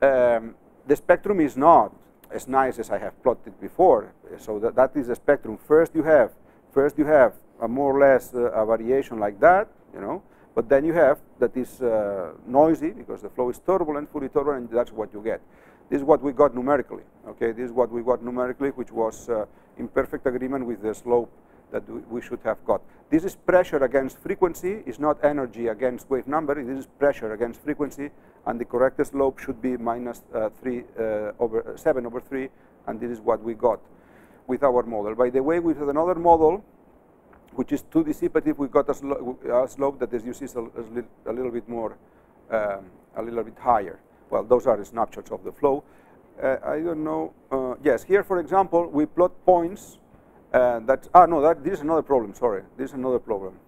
S1: Um, the spectrum is not as nice as I have plotted before. So that, that is the spectrum. First you have, first you have a more or less uh, a variation like that, you know, but then you have that is uh, noisy because the flow is turbulent, fully turbulent, and that's what you get. This is what we got numerically. Okay, this is what we got numerically, which was uh, in perfect agreement with the slope that we should have got. This is pressure against frequency, it's not energy against wave number, this is pressure against frequency, and the correct slope should be minus, uh, 3 uh, over uh, 7 over 3, and this is what we got with our model. By the way, with another model, which is too dissipative, we got a, slo a slope that, as you see, is a, a little bit more, um, a little bit higher. Well, those are snapshots of the flow. Uh, I don't know. Uh, yes, here, for example, we plot points. Uh, that ah no, that this is another problem. Sorry, this is another problem.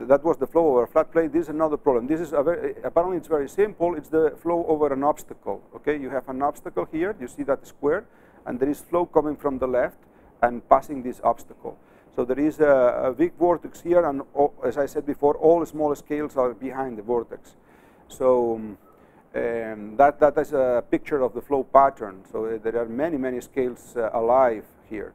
S1: That was the flow over a flat plate. This is another problem. This is very, apparently it's very simple. It's the flow over an obstacle. Okay, you have an obstacle here. You see that square, and there is flow coming from the left and passing this obstacle. So there is a, a big vortex here, and all, as I said before, all small scales are behind the vortex. So um, um, that that is a picture of the flow pattern. So uh, there are many many scales uh, alive here.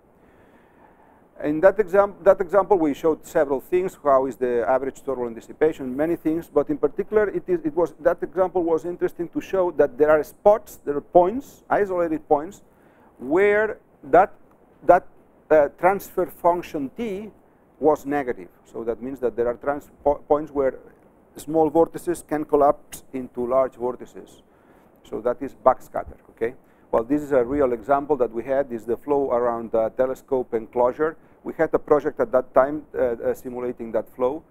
S1: In that, exam that example, we showed several things. How is the average turbulent dissipation? Many things, but in particular, it, is, it was that example was interesting to show that there are spots, there are points, isolated points, where that that uh, transfer function t was negative. So that means that there are po points where small vortices can collapse into large vortices. So that is backscatter. Okay. Well, this is a real example that we had, is the flow around the telescope enclosure. We had a project at that time uh, uh, simulating that flow.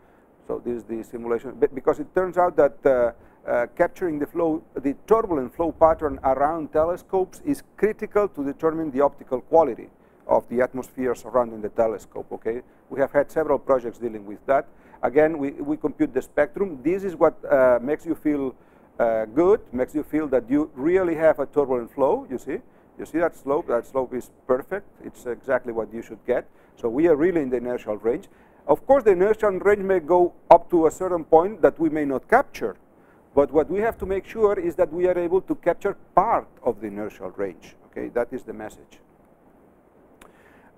S1: So this is the simulation, but because it turns out that uh, uh, capturing the flow, the turbulent flow pattern around telescopes is critical to determine the optical quality of the atmosphere surrounding the telescope, okay? We have had several projects dealing with that. Again, we, we compute the spectrum. This is what uh, makes you feel uh, good, makes you feel that you really have a turbulent flow, you see. You see that slope? That slope is perfect. It's exactly what you should get. So we are really in the inertial range. Of course, the inertial range may go up to a certain point that we may not capture. But what we have to make sure is that we are able to capture part of the inertial range. Okay, that is the message.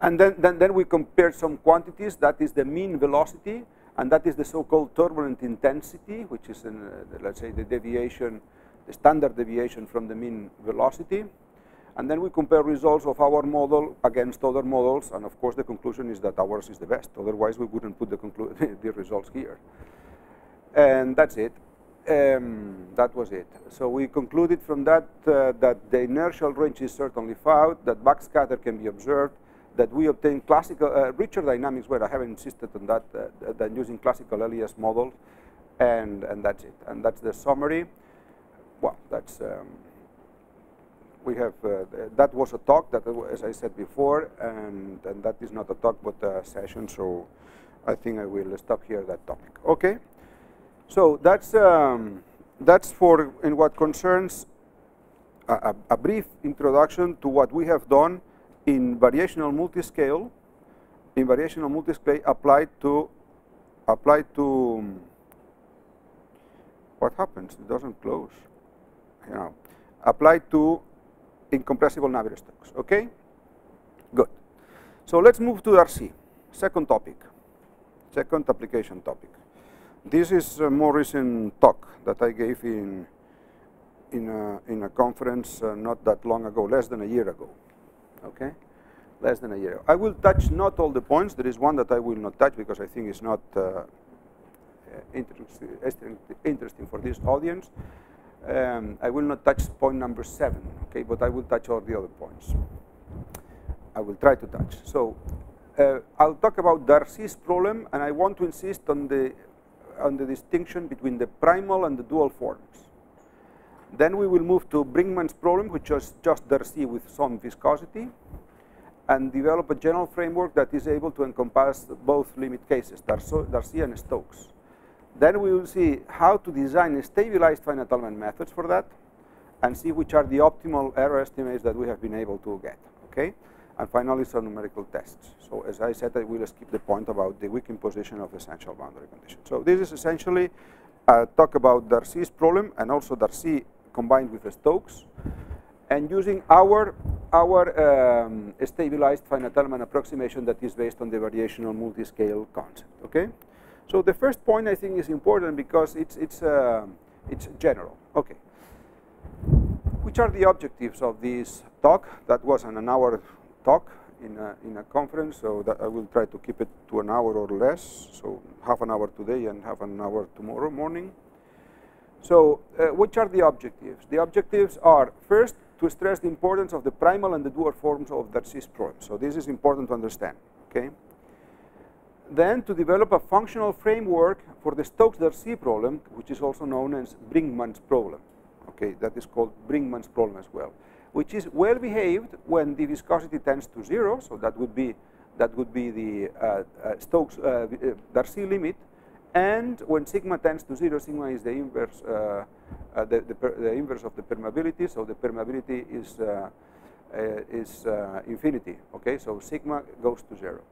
S1: And then, then, then we compare some quantities. That is the mean velocity and that is the so-called turbulent intensity, which is, in, uh, let's say, the deviation, the standard deviation from the mean velocity. And then we compare results of our model against other models, and of course the conclusion is that ours is the best. Otherwise, we wouldn't put the, the results here. And that's it. Um, that was it. So we concluded from that uh, that the inertial range is certainly found, that backscatter can be observed, that we obtain classical, uh, richer dynamics where I haven't insisted on that uh, than using classical LES models, and, and that's it. And that's the summary. Well, that's, um, we have, uh, that was a talk that, as I said before, and, and that is not a talk but a session, so I think I will stop here that topic. Okay? So that's, um, that's for in what concerns a, a brief introduction to what we have done in variational multiscale, in variational multiscale applied to applied to um, what happens? It doesn't close. You know, applied to incompressible Navier-Stokes. Okay, good. So let's move to Darcy. Second topic, second application topic. This is a more recent talk that I gave in in a, in a conference uh, not that long ago, less than a year ago okay? Less than a year. I will touch not all the points. There is one that I will not touch because I think it's not uh, interesting, interesting for this audience. Um, I will not touch point number seven, okay, but I will touch all the other points. I will try to touch. So uh, I'll talk about Darcy's problem, and I want to insist on the on the distinction between the primal and the dual forms. Then we will move to Brinkman's problem, which is just Darcy with some viscosity, and develop a general framework that is able to encompass both limit cases, Darcy and Stokes. Then we will see how to design stabilized finite element methods for that, and see which are the optimal error estimates that we have been able to get. Okay, and finally some numerical tests. So as I said, I will skip the point about the weak imposition of essential boundary conditions. So this is essentially a talk about Darcy's problem and also Darcy combined with Stokes, and using our, our um, stabilized finite element approximation that is based on the variational multiscale concept. Okay, so the first point I think is important because it's it's uh, it's general. Okay, which are the objectives of this talk? That was an, an hour talk in a, in a conference, so that I will try to keep it to an hour or less. So half an hour today and half an hour tomorrow morning. So uh, which are the objectives? The objectives are first to stress the importance of the primal and the dual forms of the Darcy's problem. So this is important to understand. Okay. Then to develop a functional framework for the Stokes-Darcy problem, which is also known as Brinkman's problem. Okay, that is called Brinkman's problem as well, which is well behaved when the viscosity tends to zero. So that would be that would be the uh, uh, Stokes-Darcy uh, limit, And when sigma tends to zero, sigma is the inverse, uh, uh, the, the, the, inverse of the permeability. So the permeability is uh, uh is uh, infinity. Okay, so sigma goes to zero.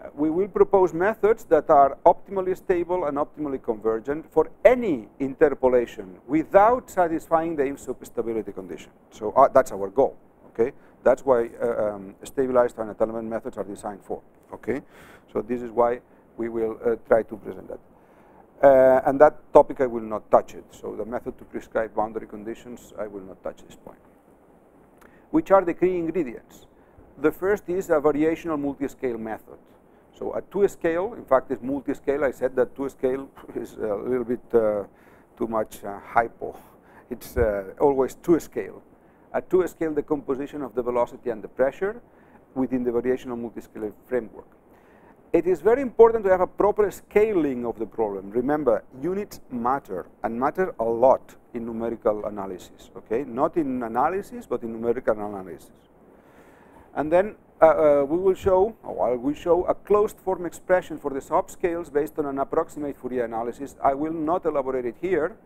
S1: Uh, we will propose methods that are optimally stable and optimally convergent for any interpolation without satisfying the inf-sup stability condition. So that's our goal. Okay, that's why um, stabilized finite element methods are designed for. Okay, so this is why we will uh, try to present that. Uh, and that topic I will not touch it. So the method to prescribe boundary conditions, I will not touch this point. Which are the key ingredients? The first is a variational multi-scale method. So a two-scale, in fact, it's multi-scale. I said that two-scale is a little bit uh, too much uh, hypo. It's uh, always two-scale. A two-scale decomposition of the velocity and the pressure within the variational multi-scale framework. It is very important to have a proper scaling of the problem. Remember, units matter and matter a lot in numerical analysis, okay? Not in analysis, but in numerical analysis. And then uh, uh, we will show, or will show a closed form expression for the subscales based on an approximate Fourier analysis. I will not elaborate it here,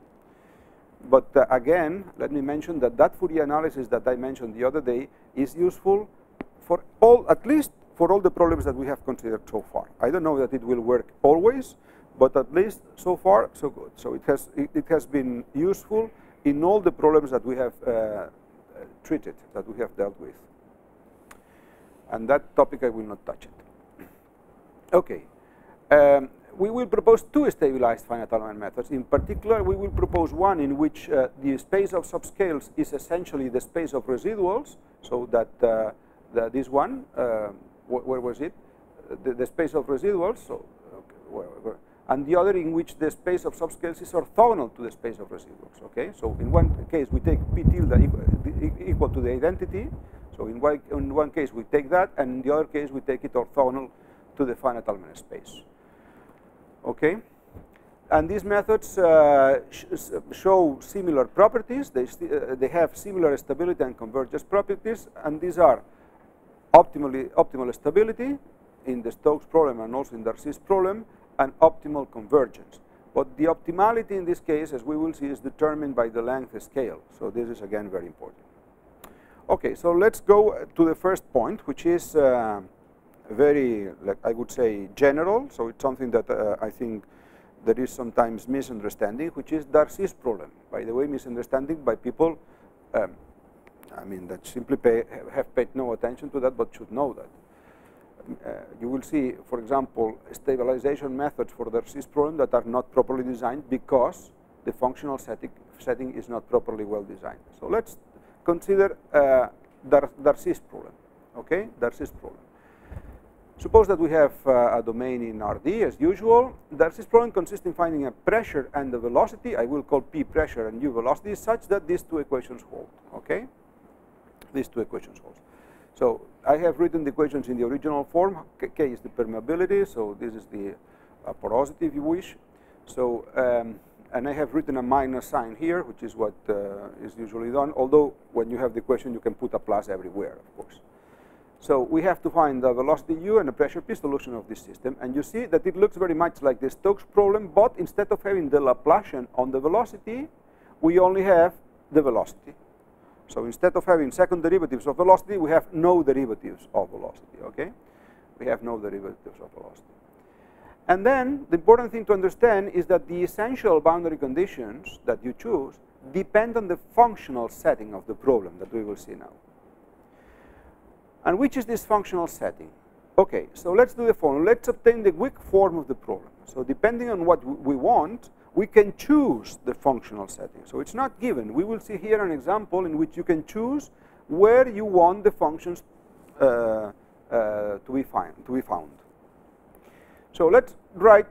S1: but uh, again, let me mention that that Fourier analysis that I mentioned the other day is useful for all, at least for all the problems that we have considered so far. I don't know that it will work always, but at least so far, so good. So it has, it, it has been useful in all the problems that we have uh, treated, that we have dealt with. And that topic I will not touch it. Okay. Um, we will propose two stabilized finite element methods. In particular, we will propose one in which uh, the space of subscales is essentially the space of residuals, so that, uh, that this one uh, where was it? The, the, space of residuals, so, okay, where, where, and the other in which the space of subscales is orthogonal to the space of residuals. Okay, so in one case we take p tilde equal, equal to the identity. So in one, in one case we take that, and in the other case we take it orthogonal to the finite element space. Okay, and these methods uh, sh show similar properties. They, uh, they have similar stability and convergence properties, and these are optimally, optimal stability in the Stokes problem and also in the Darcy's problem, and optimal convergence. But the optimality in this case, as we will see, is determined by the length scale. So this is again very important. Okay, so let's go to the first point, which is uh, very, like I would say, general. So it's something that uh, I think there is sometimes misunderstanding, which is Darcy's problem. By the way, misunderstanding by people um, I mean, that simply pay, have paid no attention to that, but should know that. Uh, you will see, for example, stabilization methods for the Darcy's problem that are not properly designed because the functional setting, setting is not properly well designed. So let's consider uh, Dar Darcy's problem. Okay, Darcy's problem. Suppose that we have uh, a domain in RD as usual. Darcy's problem consists in finding a pressure and a velocity. I will call P pressure and U velocity such that these two equations hold. Okay these two equations hold. So I have written the equations in the original form. K, is the permeability, so this is the uh, porosity, if you wish. So, um, and I have written a minus sign here, which is what uh, is usually done, although when you have the equation, you can put a plus everywhere, of course. So we have to find the velocity u and the pressure p solution of this system. And you see that it looks very much like the Stokes problem, but instead of having the Laplacian on the velocity, we only have the velocity. So instead of having second derivatives of velocity, we have no derivatives of velocity, okay? We have no derivatives of velocity. And then the important thing to understand is that the essential boundary conditions that you choose depend on the functional setting of the problem that we will see now. And which is this functional setting? Okay, so let's do the following. Let's obtain the weak form of the problem. So depending on what we want, we can choose the functional setting. So it's not given. We will see here an example in which you can choose where you want the functions uh, uh, to, be find, to be found. So let's write.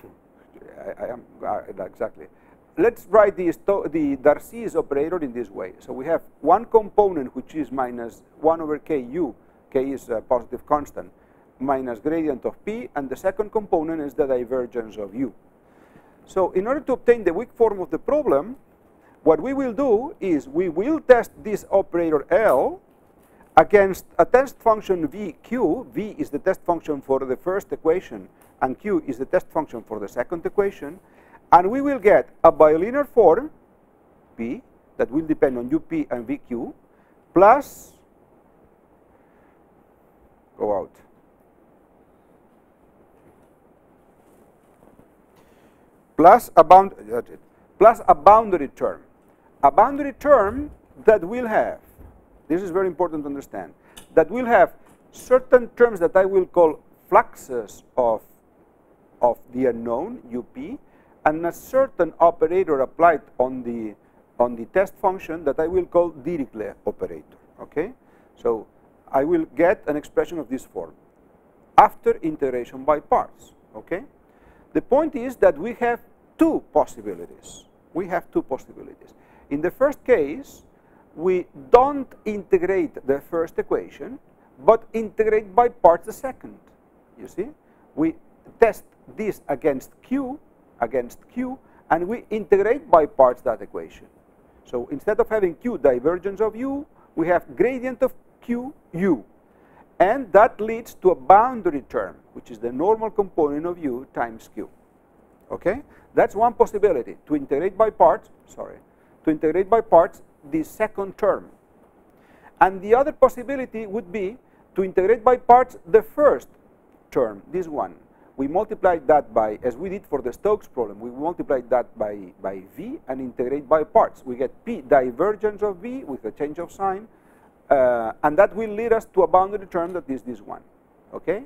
S1: I, I am exactly. Let's write the, the Darcy's operator in this way. So we have one component which is minus 1 over k u. k is a positive constant minus gradient of p, and the second component is the divergence of u. So in order to obtain the weak form of the problem, what we will do is we will test this operator L, against a test function vq, v is the test function for the first equation, and q is the test function for the second equation, and we will get a bilinear form, p, that will depend on up and vq, plus, go out, plus a bound, plus a boundary term. A boundary term that will have, this is very important to understand, that will have certain terms that I will call fluxes of, of the unknown, up, and a certain operator applied on the, on the test function that I will call Dirichlet operator. Okay? So I will get an expression of this form after integration by parts. Okay? The point is that we have two possibilities. We have two possibilities. In the first case, we don't integrate the first equation, but integrate by parts the second. You see? We test this against q, against q, and we integrate by parts that equation. So instead of having q divergence of u, we have gradient of q u. And that leads to a boundary term, which is the normal component of u times q. Okay? That's one possibility, to integrate by parts, sorry, to integrate by parts the second term. And the other possibility would be to integrate by parts the first term, this one. We multiply that by, as we did for the Stokes problem, we multiply that by, by v and integrate by parts. We get p divergence of v with a change of sign, uh, and that will lead us to a boundary term that is this one. Okay?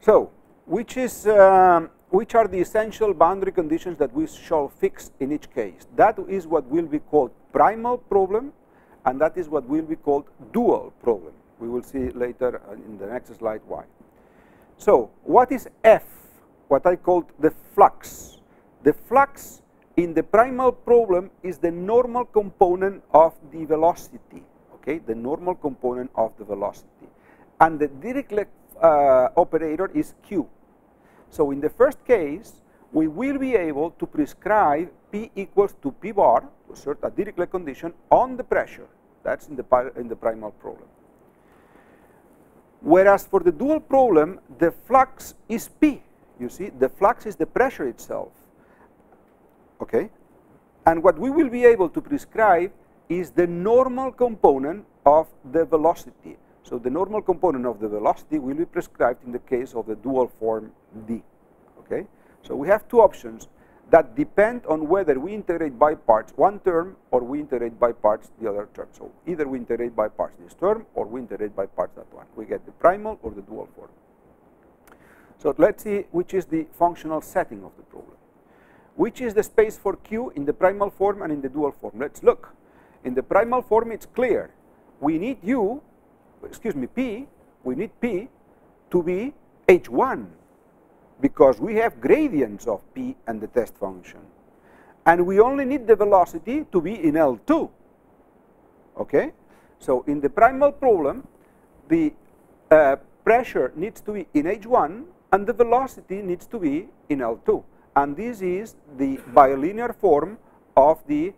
S1: So, which is um, which are the essential boundary conditions that we shall fix in each case. That is what will be called primal problem, and that is what will be called dual problem. We will see later in the next slide why. So, what is F? What I called the flux. The flux in the primal problem is the normal component of the velocity, okay? The normal component of the velocity. And the Dirichlet uh, operator is Q. So in the first case, we will be able to prescribe P equals to P bar, to assert a Dirichlet condition, on the pressure. That's in the, in the primal problem. Whereas for the dual problem, the flux is P. You see, the flux is the pressure itself. Okay? And what we will be able to prescribe is the normal component of the velocity. So the normal component of the velocity will be prescribed in the case of the dual form D. Okay? So we have two options that depend on whether we integrate by parts one term or we integrate by parts the other term. So either we integrate by parts this term or we integrate by parts that one. We get the primal or the dual form. So let's see which is the functional setting of the problem. Which is the space for Q in the primal form and in the dual form? Let's look. In the primal form, it's clear. We need U excuse me, P, we need P to be H1 because we have gradients of P and the test function. And we only need the velocity to be in L2. Okay? So in the primal problem, the uh, pressure needs to be in H1 and the velocity needs to be in L2. And this is the bilinear form of the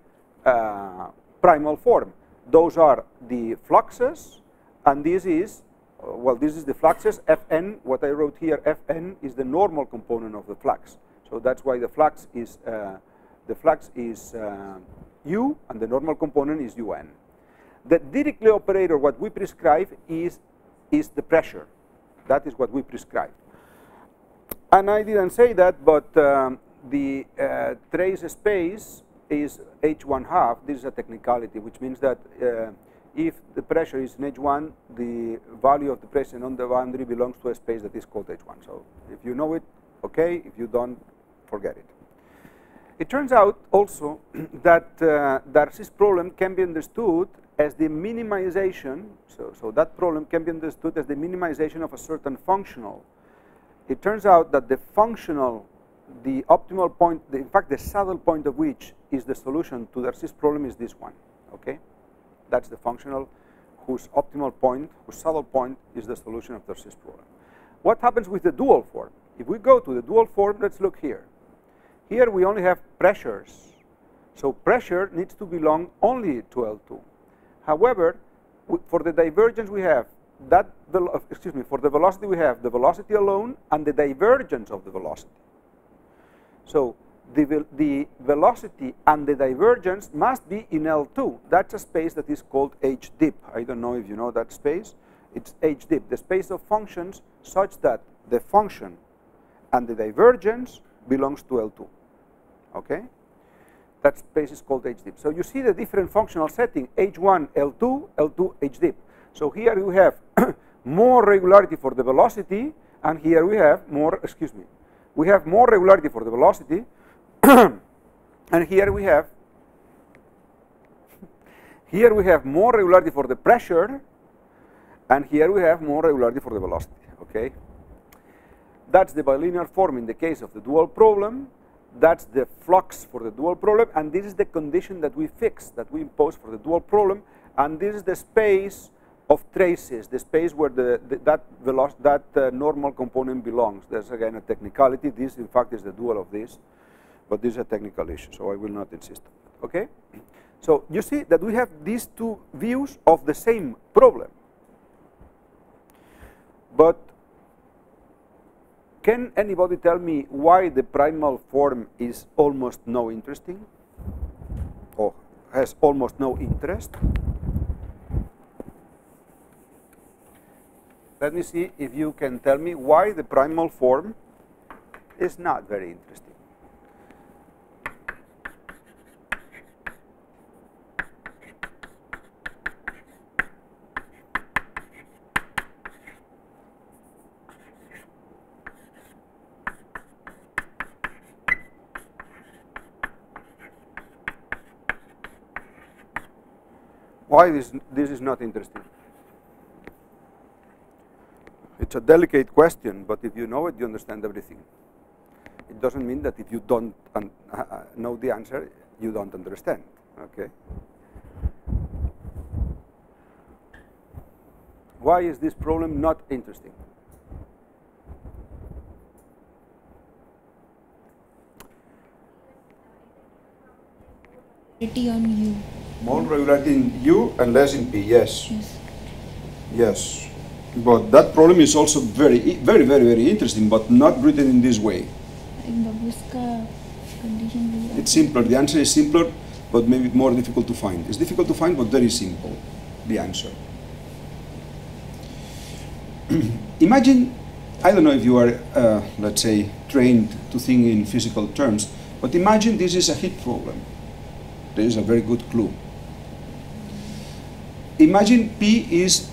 S1: uh, primal form. Those are the fluxes and this is, uh, well, this is the fluxes. Fn, what I wrote here, Fn is the normal component of the flux. So that's why the flux is, uh, the flux is uh, U, and the normal component is Un. The Dirichlet operator, what we prescribe is, is the pressure. That is what we prescribe. And I didn't say that, but um, the uh, trace space is h1 half. This is a technicality, which means that uh, if the pressure is in H1, the value of the pressure on the boundary belongs to a space that is called H1. So if you know it, okay. If you don't, forget it. It turns out also that uh, Darcy's problem can be understood as the minimization, so, so that problem can be understood as the minimization of a certain functional. It turns out that the functional, the optimal point, the, in fact the saddle point of which is the solution to the Darcy's problem is this one, okay? That's the functional whose optimal point, whose saddle point is the solution of the Darcy's problem. What happens with the dual form? If we go to the dual form, let's look here. Here we only have pressures. So pressure needs to belong only to L2. However, for the divergence we have that excuse me for the velocity we have the velocity alone and the divergence of the velocity. So the, the velocity and the divergence must be in L2. That's a space that is called H div. I don't know if you know that space. It's H div, the space of functions such that the function and the divergence belongs to L2. Okay? That space is called H div. So you see the different functional setting H1, L2, L2, H div. So here you have more regularity for the velocity, and here we have more, excuse me, we have more regularity for the velocity, and here we have here we have more regularity for the pressure, and here we have more regularity for the velocity. Okay, that's the bilinear form in the case of the dual problem. That's the flux for the dual problem, and this is the condition that we fix, that we impose for the dual problem, and this is the space of traces, the space where the, the that that uh, normal component belongs. There's again a technicality. This, in fact, is the dual of this, but this is a technical issue, so I will not insist. on it, Okay, so you see that we have these two views of the same problem, but can anybody tell me why the primal form is almost no interesting or has almost no interest? Let me see if you can tell me why the primal form is not very interesting. Why this, this is not interesting? It's a delicate question, but if you know it, you understand everything. It doesn't mean that if you don't un- uh, uh, know the answer, you don't understand. Okay. Why is this problem not interesting?
S3: Regularity on U.
S1: More regularity in U and less in P. Yes.
S3: Yes.
S1: Yes. But that problem is also very, very, very, very interesting, but not written in this way.
S3: In Babus का condition
S1: It's simpler. The answer is simpler, but maybe more difficult to find. It's difficult to find, but very simple. The answer. Imagine, I don't know if you are, uh, let's say, trained to think in physical terms, but imagine this is a heat problem. There is a very good clue. Imagine P is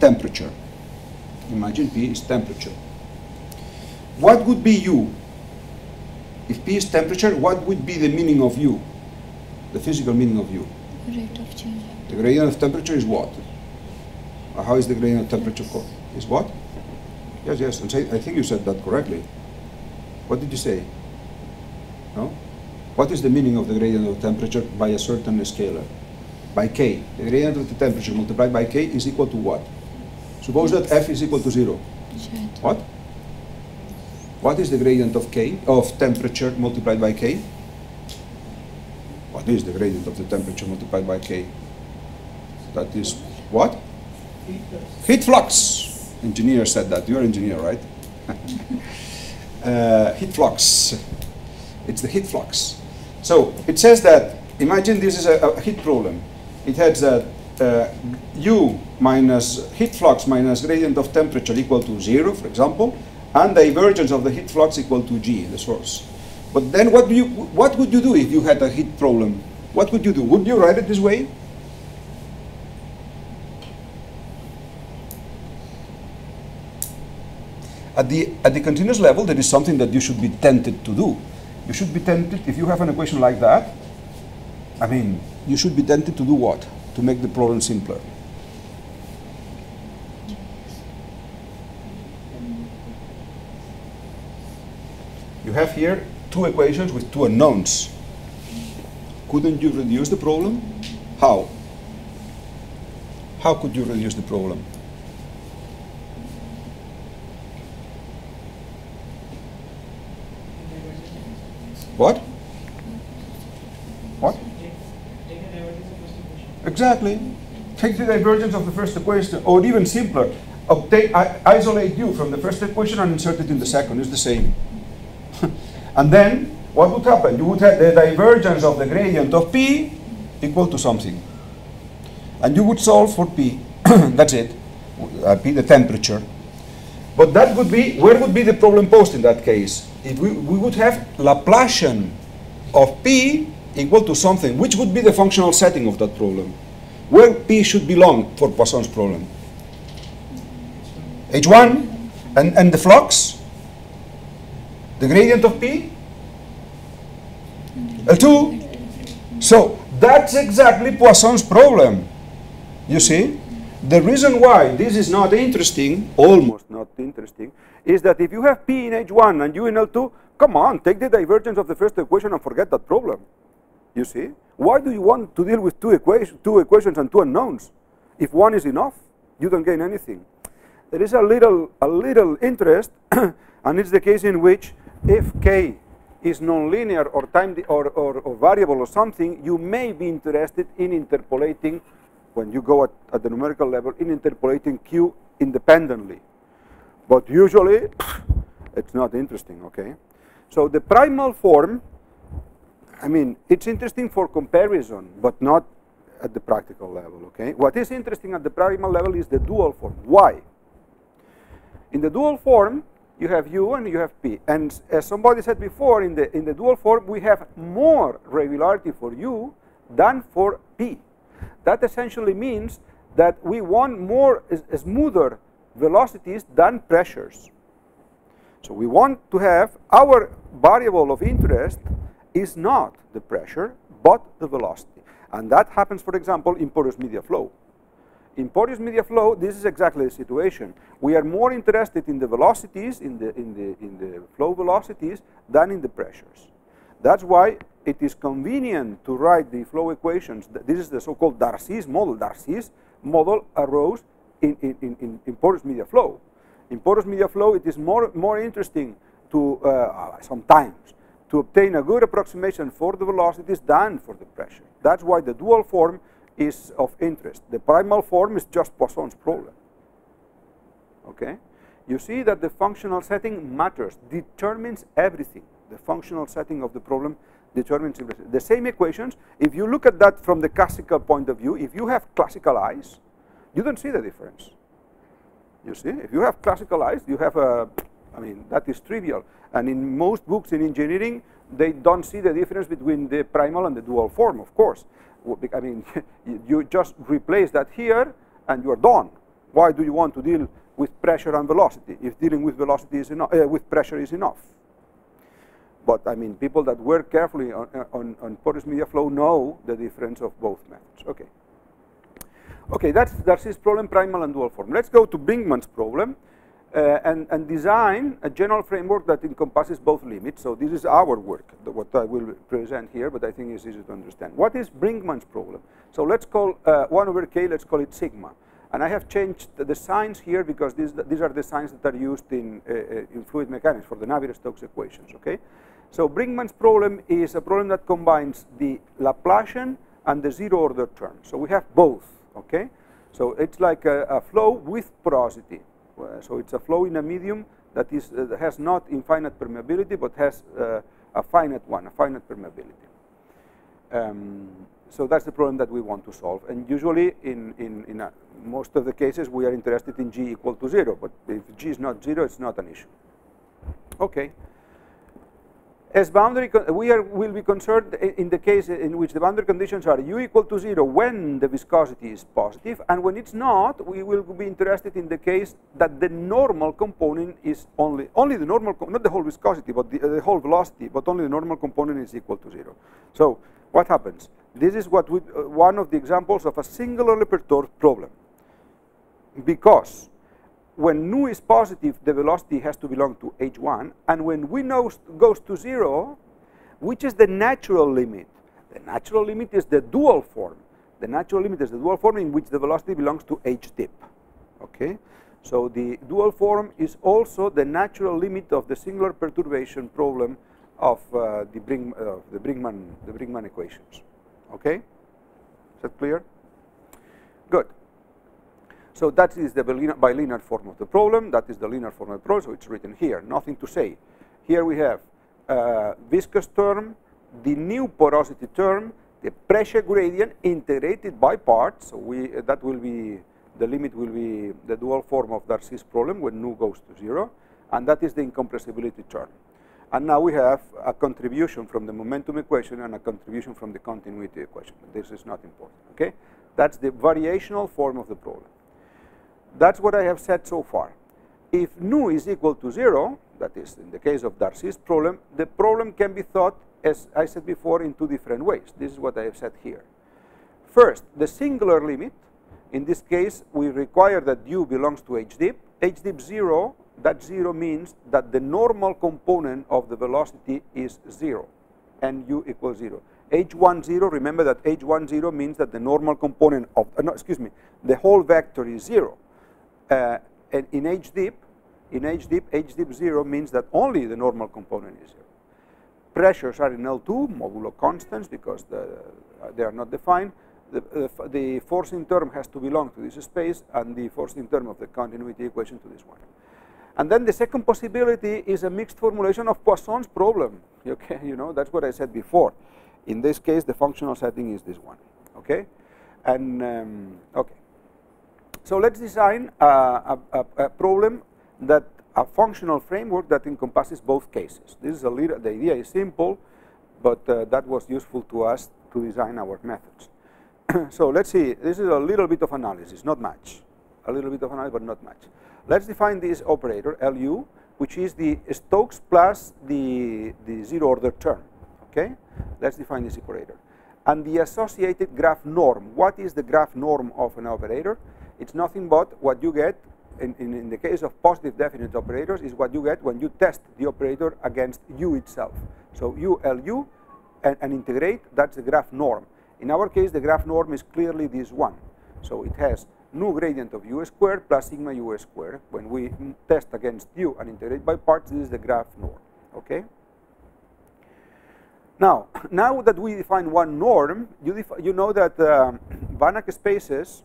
S1: temperature. Imagine P is temperature. What would be U? If P is temperature, what would be the meaning of U? The physical meaning of U?
S3: rate of change.
S1: The gradient of temperature is what? Or how is the gradient of temperature called? Is what? Yes, yes, and say, I think you said that correctly. What did you say? No? What is the meaning of the gradient of temperature by a certain scalar? By K. The gradient of the temperature multiplied by K is equal to what? Suppose that f is equal to
S3: 0.
S1: What? What is the gradient of K, of temperature multiplied by K? What is the gradient of the temperature multiplied by K? That is what? Heat flux. Heat flux. Engineer said that. You're engineer, right? uh, heat flux. It's the heat flux. So it says that, imagine this is a, a heat problem. It has that uh, U minus heat flux minus gradient of temperature equal to zero, for example, and divergence of the heat flux equal to G, the source. But then what, do you, what would you do if you had a heat problem? What would you do? Would you write it this way? At the, at the continuous level, there is something that you should be tempted to do. You should be tempted, if you have an equation like that, I mean, you should be tempted to do what? To make the problem simpler. You have here two equations with two unknowns. Couldn't you reduce the problem? How? How could you reduce the problem? What? What? Exactly. take the divergence of the first equation, or even simpler, isolate u from the first equation and insert it in the second. It's the same. and then what would happen? You would have the divergence of the gradient of p equal to something. And you would solve for p. That's it. Uh, p, the temperature. But that would be, where would be the problem posed in that case? If we, we would have Laplacian of p equal to something, which would be the functional setting of that problem? Where p should belong for Poisson's problem? H1 and, and the flux? The gradient of p? L2? So that's exactly Poisson's problem. You see? The reason why this is not interesting, almost not interesting, is that if you have P in H1 and U in L2, come on, take the divergence of the first equation and forget that problem. You see? Why do you want to deal with two, equation, two equations and two unknowns? If one is enough, you don't gain anything. There is a little, a little interest, and it's the case in which if K is nonlinear or time or, or, or variable or something, you may be interested in interpolating when you go at, at the numerical level in interpolating Q independently. But usually, it's not interesting, okay? So the primal form, I mean, it's interesting for comparison, but not at the practical level, okay? What is interesting at the primal level is the dual form. Why? In the dual form, you have U and you have P. And as somebody said before, in the, in the dual form, we have more regularity for U than for P. That essentially means that we want more smoother velocities than pressures. So we want to have our variable of interest is not the pressure, but the velocity. And that happens, for example, in porous media flow. In porous media flow, this is exactly the situation. We are more interested in the velocities, in the, in the, in the flow velocities, than in the pressures. That's why it is convenient to write the flow equations. This is the so-called Darcy's model. Darcy's model arose in, in, in, in, porous media flow. In porous media flow, it is more, more interesting to, uh, sometimes, to obtain a good approximation for the velocities than for the pressure. That's why the dual form is of interest. The primal form is just Poisson's problem. Okay? You see that the functional setting matters, determines everything. The functional setting of the problem determines everything. The same equations, if you look at that from the classical point of view, if you have classical eyes, you don't see the difference. You see, if you have classical eyes, you have a, I mean, that is trivial. And in most books in engineering, they don't see the difference between the primal and the dual form, of course. I mean, you just replace that here and you are done. Why do you want to deal with pressure and velocity if dealing with velocity is enough, uh, with pressure is enough? But I mean, people that work carefully on, on, on porous media flow know the difference of both methods. Okay. Okay, that's, that's his problem, primal and dual form. Let's go to Brinkman's problem uh, and, and design a general framework that encompasses both limits. So this is our work, what I will present here, but I think it's easy to understand. What is Brinkman's problem? So let's call uh, 1 over k, let's call it sigma. And I have changed the signs here because these, these are the signs that are used in, uh, uh in fluid mechanics for the Navier-Stokes equations, okay? So Brinkman's problem is a problem that combines the Laplacian and the zero order term. So we have both, okay? So it's like a, a flow with porosity. Uh, so it's a flow in a medium that is uh, has not infinite permeability, but has uh, a finite one, a finite permeability. Um, so that's the problem that we want to solve. And usually, in, in, in a, most of the cases, we are interested in g equal to 0. But if g is not 0, it's not an issue. Okay as boundary, we are, will be concerned in the case in which the boundary conditions are u equal to 0 when the viscosity is positive, and when it's not, we will be interested in the case that the normal component is only, only the normal, not the whole viscosity, but the, uh, the whole velocity, but only the normal component is equal to 0. So what happens? This is what we, uh, one of the examples of a singularly perturbed problem. Because when nu is positive, the velocity has to belong to h1, and when v goes to 0, which is the natural limit? The natural limit is the dual form. The natural limit is the dual form in which the velocity belongs to h div. Okay? So the dual form is also the natural limit of the singular perturbation problem of uh, the, Bring, uh, the, Brinkman, the Brinkman equations. Okay? Is that clear? Good. So that is the bilinear, form of the problem. That is the linear form of the problem. So it's written here. Nothing to say. Here we have uh, viscous term, the new porosity term, the pressure gradient integrated by parts. So we uh, that will be the limit will be the dual form of Darcy's problem when nu goes to zero, and that is the incompressibility term. And now we have a contribution from the momentum equation and a contribution from the continuity equation. This is not important. Okay, that's the variational form of the problem. That's what I have said so far. If nu is equal to zero, that is in the case of Darcy's problem, the problem can be thought, as I said before, in two different ways. This is what I have said here. First, the singular limit. In this case, we require that u belongs to h div. h div 0, that 0 means that the normal component of the velocity is 0, and u equals 0. h10, remember that h10 means that the normal component of, uh, no, excuse me, the whole vector is 0. Uh, and in h div, in h div 0 means that only the normal component is 0. Pressures are in L2, modulo constants, because the, uh, they are not defined. The, uh, the forcing term has to belong to this space, and the forcing term of the continuity equation to this one. And then the second possibility is a mixed formulation of Poisson's problem. Okay, you know, that's what I said before. In this case, the functional setting is this one. Okay, and um, okay. So let's design a, a, a, problem that a functional framework that encompasses both cases. This is a little, the idea is simple, but uh, that was useful to us to design our methods. so let's see, this is a little bit of analysis, not much. A little bit of analysis, but not much. Let's define this operator, LU, which is the Stokes plus the, the zero order term. Okay? Let's define this operator. And the associated graph norm. What is the graph norm of an operator? It's nothing but what you get in, in, in, the case of positive definite operators is what you get when you test the operator against u itself. So u, lu, and, and integrate, that's the graph norm. In our case, the graph norm is clearly this one. So it has nu gradient of u squared plus sigma u squared. When we test against u and integrate by parts, this is the graph norm. Okay? Now, now that we define one norm, you, you know that um, Banach spaces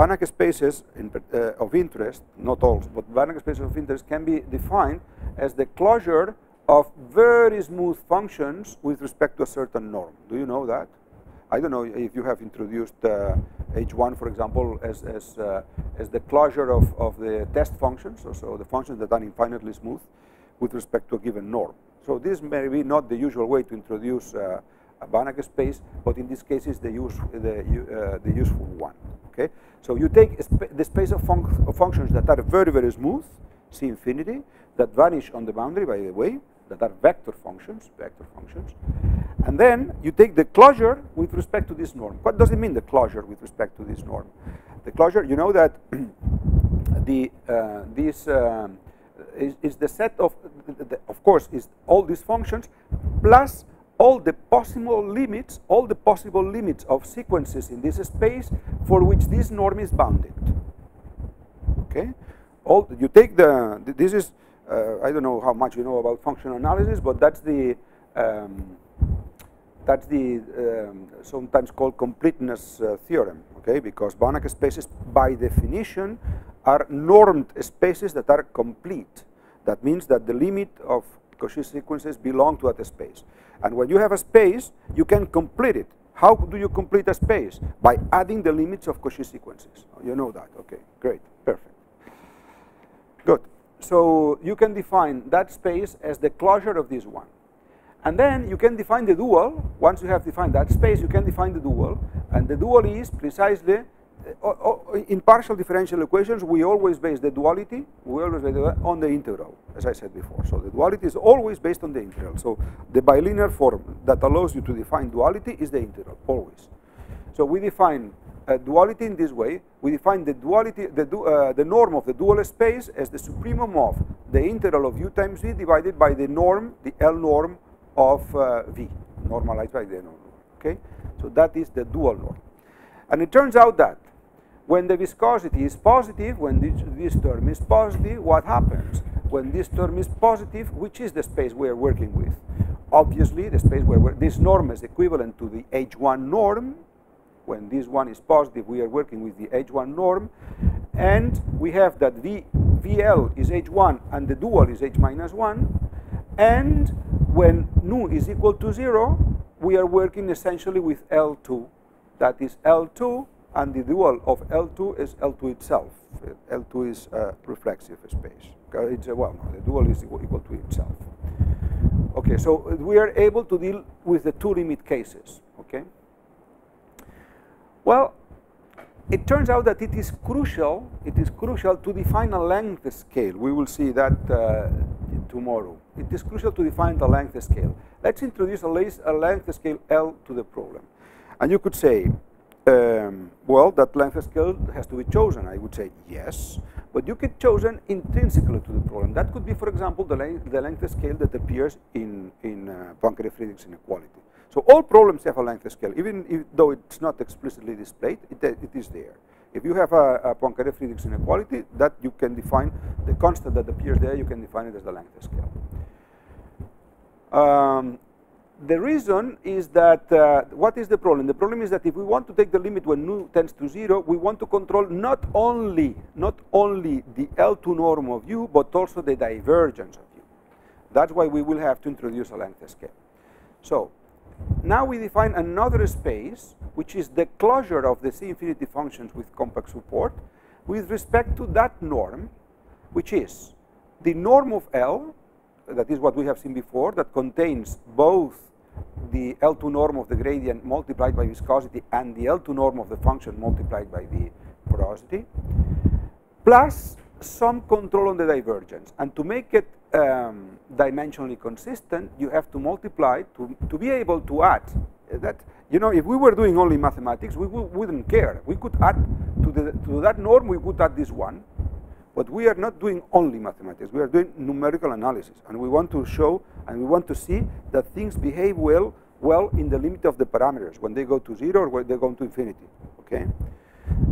S1: Banach spaces in, uh, of interest, not all, but Banach spaces of interest can be defined as the closure of very smooth functions with respect to a certain norm. Do you know that? I don't know if you have introduced uh, H1, for example, as, as, uh, as the closure of, of the test functions, so, so the functions that are infinitely smooth with respect to a given norm. So this may be not the usual way to introduce uh, Banach space, but in this case is the, use, the, uh, the useful one. Okay, so you take the space of, func of, functions that are very very smooth, C infinity, that vanish on the boundary by the way, that are vector functions, vector functions, and then you take the closure with respect to this norm. What does it mean the closure with respect to this norm? The closure, you know that the uh, this um, is, is, the set of, the, the, of course, is all these functions plus all the possible limits, all the possible limits of sequences in this space for which this norm is bounded. Okay, all you take the this is uh, I don't know how much you know about functional analysis, but that's the um, that's the um, sometimes called completeness uh, theorem. Okay, because Banach spaces by definition are normed spaces that are complete. That means that the limit of Cauchy sequences belong to that space. And when you have a space, you can complete it. How do you complete a space? By adding the limits of Cauchy sequences. Oh, you know that. Okay, great, perfect. Good. So you can define that space as the closure of this one. And then you can define the dual. Once you have defined that space, you can define the dual. And the dual is precisely in partial differential equations, we always base the duality, we always base on the integral, as I said before. So the duality is always based on the integral. So the bilinear form that allows you to define duality is the integral, always. So we define duality in this way. We define the duality, the, du uh, the norm of the dual space as the supremum of the integral of u times v divided by the norm, the L norm of uh, v, normalized by the norm. Okay, so that is the dual norm. And it turns out that when the viscosity is positive, when this, this term is positive, what happens? When this term is positive, which is the space we are working with? Obviously, the space where this norm is equivalent to the H1 norm, when this one is positive, we are working with the H1 norm. And we have that v, VL is H1 and the dual is H minus 1. And when nu is equal to 0, we are working essentially with L2. That is L2, and the dual of L2 is L2 itself. L2 is a reflexive space. It's well, no, the dual is equal, equal to itself. Okay, so we are able to deal with the two limit cases. Okay. Well, it turns out that it is crucial. It is crucial to define a length scale. We will see that uh, tomorrow. It is crucial to define the length scale. Let's introduce a, length scale L to the problem. And you could say, um, well, that length scale has to be chosen. I would say yes, but you could chosen intrinsically to the problem. That could be, for example, the length, the length scale that appears in, in uh, Poincare-Friedrichs inequality. So all problems have a length scale, even if, though it's not explicitly displayed, it, it is there. If you have a, a Poincare-Friedrichs inequality, that you can define the constant that appears there, you can define it as the length scale. Um, the reason is that, uh, what is the problem? The problem is that if we want to take the limit when nu tends to zero, we want to control not only, not only the L2 norm of u, but also the divergence of u. That's why we will have to introduce a length scale. So, now we define another space, which is the closure of the C infinity functions with compact support, with respect to that norm, which is the norm of L, that is what we have seen before, that contains both the L2 norm of the gradient multiplied by viscosity and the L2 norm of the function multiplied by the porosity, plus some control on the divergence. And to make it um, dimensionally consistent, you have to multiply to, to be able to add that. You know, if we were doing only mathematics, we wouldn't care. We could add to, the, to that norm, we could add this one, but we are not doing only mathematics. We are doing numerical analysis, and we want to show and we want to see that things behave well, well in the limit of the parameters when they go to zero or when they go to infinity. Okay.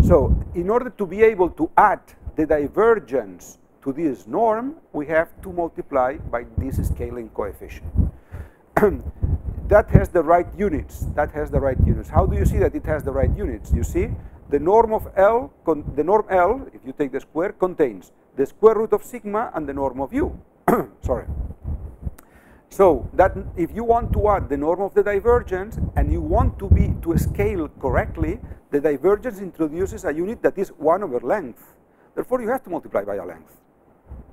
S1: So, in order to be able to add the divergence to this norm, we have to multiply by this scaling coefficient. that has the right units. That has the right units. How do you see that it has the right units? You see the norm of L, the norm L, if you take the square, contains the square root of sigma and the norm of u. Sorry. So that if you want to add the norm of the divergence and you want to be to scale correctly, the divergence introduces a unit that is 1 over length. Therefore, you have to multiply by a length.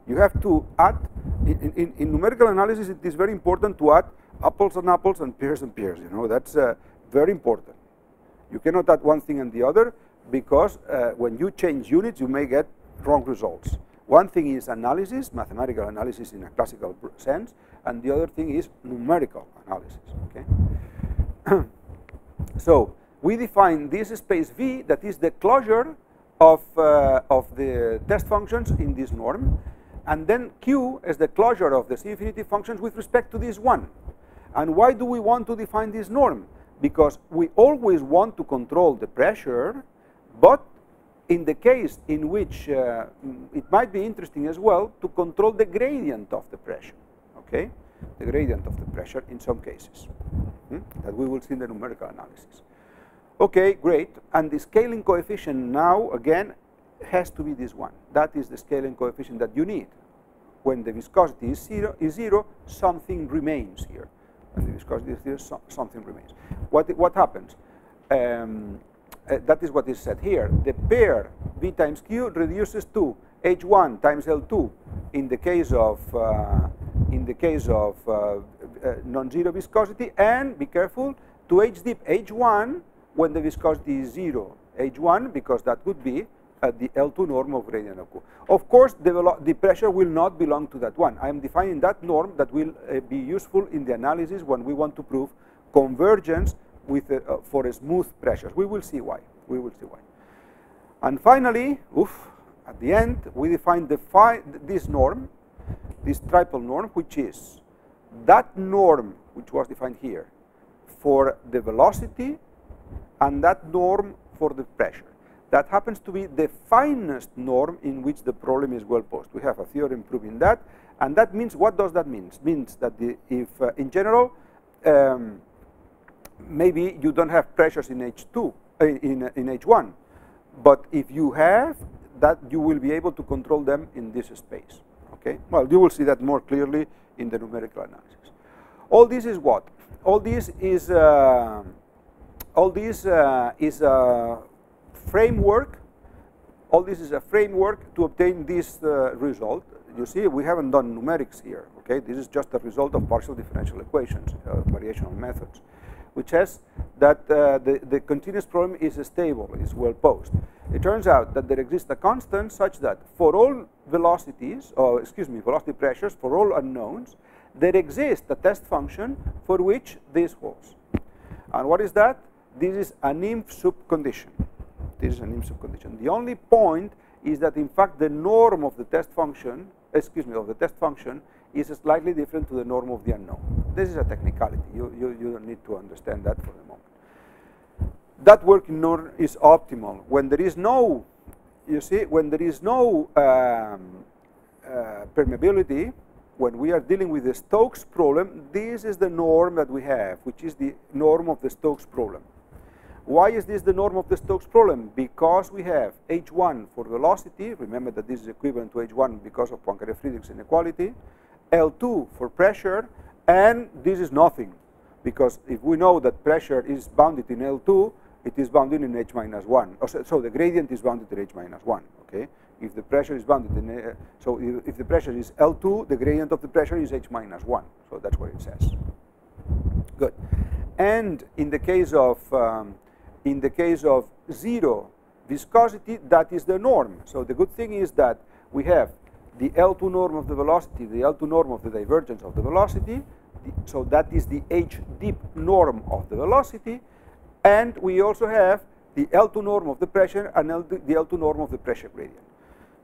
S1: You have to add, in, in, in numerical analysis, it is very important to add apples and apples and pears and pears. You know, that's uh, very important. You cannot add one thing and the other because uh, when you change units, you may get wrong results. One thing is analysis, mathematical analysis in a classical sense, and the other thing is numerical analysis. Okay. so we define this space V that is the closure of uh, of the test functions in this norm, and then Q is the closure of the C infinity functions with respect to this one. And why do we want to define this norm? Because we always want to control the pressure but in the case in which uh, it might be interesting as well to control the gradient of the pressure, okay? The gradient of the pressure in some cases hmm? that we will see in the numerical analysis. Okay, great. And the scaling coefficient now, again, has to be this one. That is the scaling coefficient that you need. When the viscosity is zero, is zero something remains here. When the viscosity is zero, so, something remains. What, what happens? Um, uh, that is what is said here. The pair V times Q reduces to H1 times L2 in the case of uh, in the case of uh, uh non-zero viscosity, and be careful to H div H1 when the viscosity is zero H1 because that would be the L2 norm of gradient of Q. Of course, the, the, pressure will not belong to that one. I am defining that norm that will uh, be useful in the analysis when we want to prove convergence with uh, for smooth pressures. We will see why. We will see why. And finally, oof, at the end, we define the this norm, this triple norm, which is that norm which was defined here for the velocity and that norm for the pressure. That happens to be the finest norm in which the problem is well posed. We have a theorem proving that, and that means what does that mean? It means that the, if uh, in general um, maybe you don't have pressures in H2 in, in, in H1. But if you have, that you will be able to control them in this space. Okay. Well, you will see that more clearly in the numerical analysis. All this is what? All this is uh, all this uh, is a framework. All this is a framework to obtain this uh, result. You see, we haven't done numerics here. Okay, this is just a result of partial differential equations, uh, variational methods, which says that uh, the the continuous problem is stable, is well posed. It turns out that there exists a constant such that for all velocities, or excuse me, velocity pressures for all unknowns, there exists a test function for which this holds. And what is that? This is an inf-sup condition. This is an inf-sup condition. The only point is that in fact the norm of the test function, excuse me, of the test function is slightly different to the norm of the unknown. This is a technicality. You, you, you don't need to understand that for the moment. That working norm is optimal when there is no, you see, when there is no um, uh, permeability, when we are dealing with the Stokes problem, this is the norm that we have, which is the norm of the Stokes problem. Why is this the norm of the Stokes problem? Because we have h1 for velocity, remember that this is equivalent to h1 because of Poincaré-Friedrichs inequality, L2 for pressure, and this is nothing, because if we know that pressure is bounded in L2, it is bounded in h minus 1. So, the gradient is bounded in h minus 1, okay? If the pressure is bounded in, uh, so if, if, the pressure is L2, the gradient of the pressure is h minus 1. So that's what it says. Good. And in the case of, um, in the case of zero viscosity, that is the norm. So the good thing is that we have the L2 norm of the velocity, the L2 norm of the divergence of the velocity, the, so that is the h div norm of the velocity, and we also have the L2 norm of the pressure and L2, the L2 norm of the pressure gradient.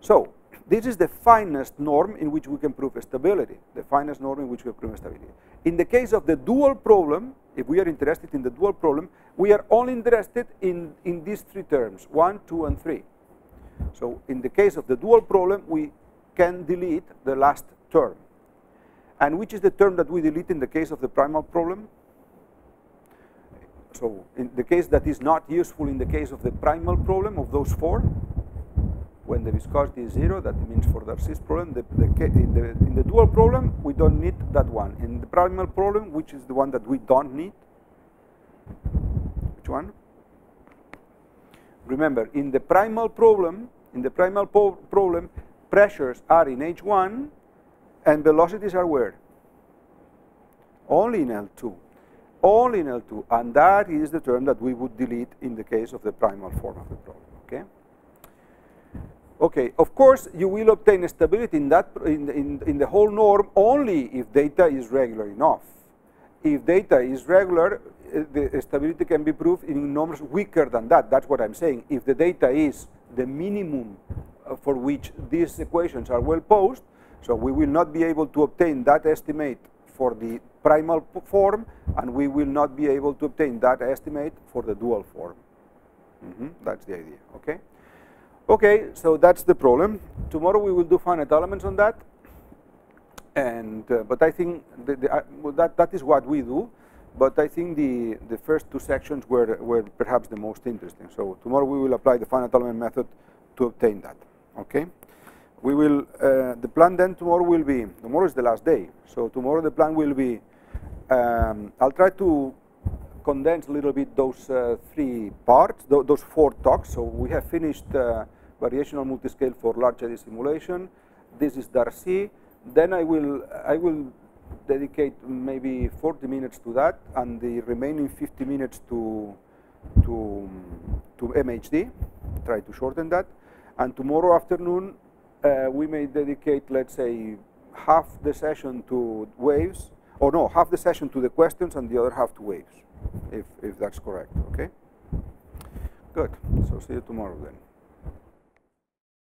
S1: So this is the finest norm in which we can prove stability, the finest norm in which we can prove stability. In the case of the dual problem, if we are interested in the dual problem, we are only interested in, in these three terms, 1, 2, and 3. So in the case of the dual problem, we can delete the last term. And which is the term that we delete in the case of the primal problem? So in the case that is not useful in the case of the primal problem of those four, when the viscosity is zero, that means for the Darcy's problem, the, the, in, the, in the dual problem, we don't need that one. In the primal problem, which is the one that we don't need, which one? Remember, in the primal problem, in the primal problem, pressures are in H1 and velocities are where? Only in L2. Only in L2. And that is the term that we would delete in the case of the primal form of the problem. Okay? Okay, of course, you will obtain stability in, that, in, in, in the whole norm only if data is regular enough. If data is regular, the stability can be proved in norms weaker than that. That's what I'm saying. If the data is the minimum for which these equations are well posed, so we will not be able to obtain that estimate for the primal form, and we will not be able to obtain that estimate for the dual form. Mm -hmm. That's the idea, okay? Okay, so that's the problem. Tomorrow we will do finite elements on that. And uh, but I think the, the, uh, well, that that is what we do. But I think the the first two sections were were perhaps the most interesting. So tomorrow we will apply the finite element method to obtain that. Okay. We will uh, the plan then tomorrow will be tomorrow is the last day. So tomorrow the plan will be. Um, I'll try to condense a little bit those uh, three parts, th those four talks. So we have finished uh, variational multiscale for large eddy simulation. This is Darcy. Then I will I will dedicate maybe 40 minutes to that, and the remaining 50 minutes to to to MHD. Try to shorten that. And tomorrow afternoon uh, we may dedicate, let's say, half the session to waves, or no, half the session to the questions and the other half to waves if, if that's correct, okay? Good, so see you tomorrow then.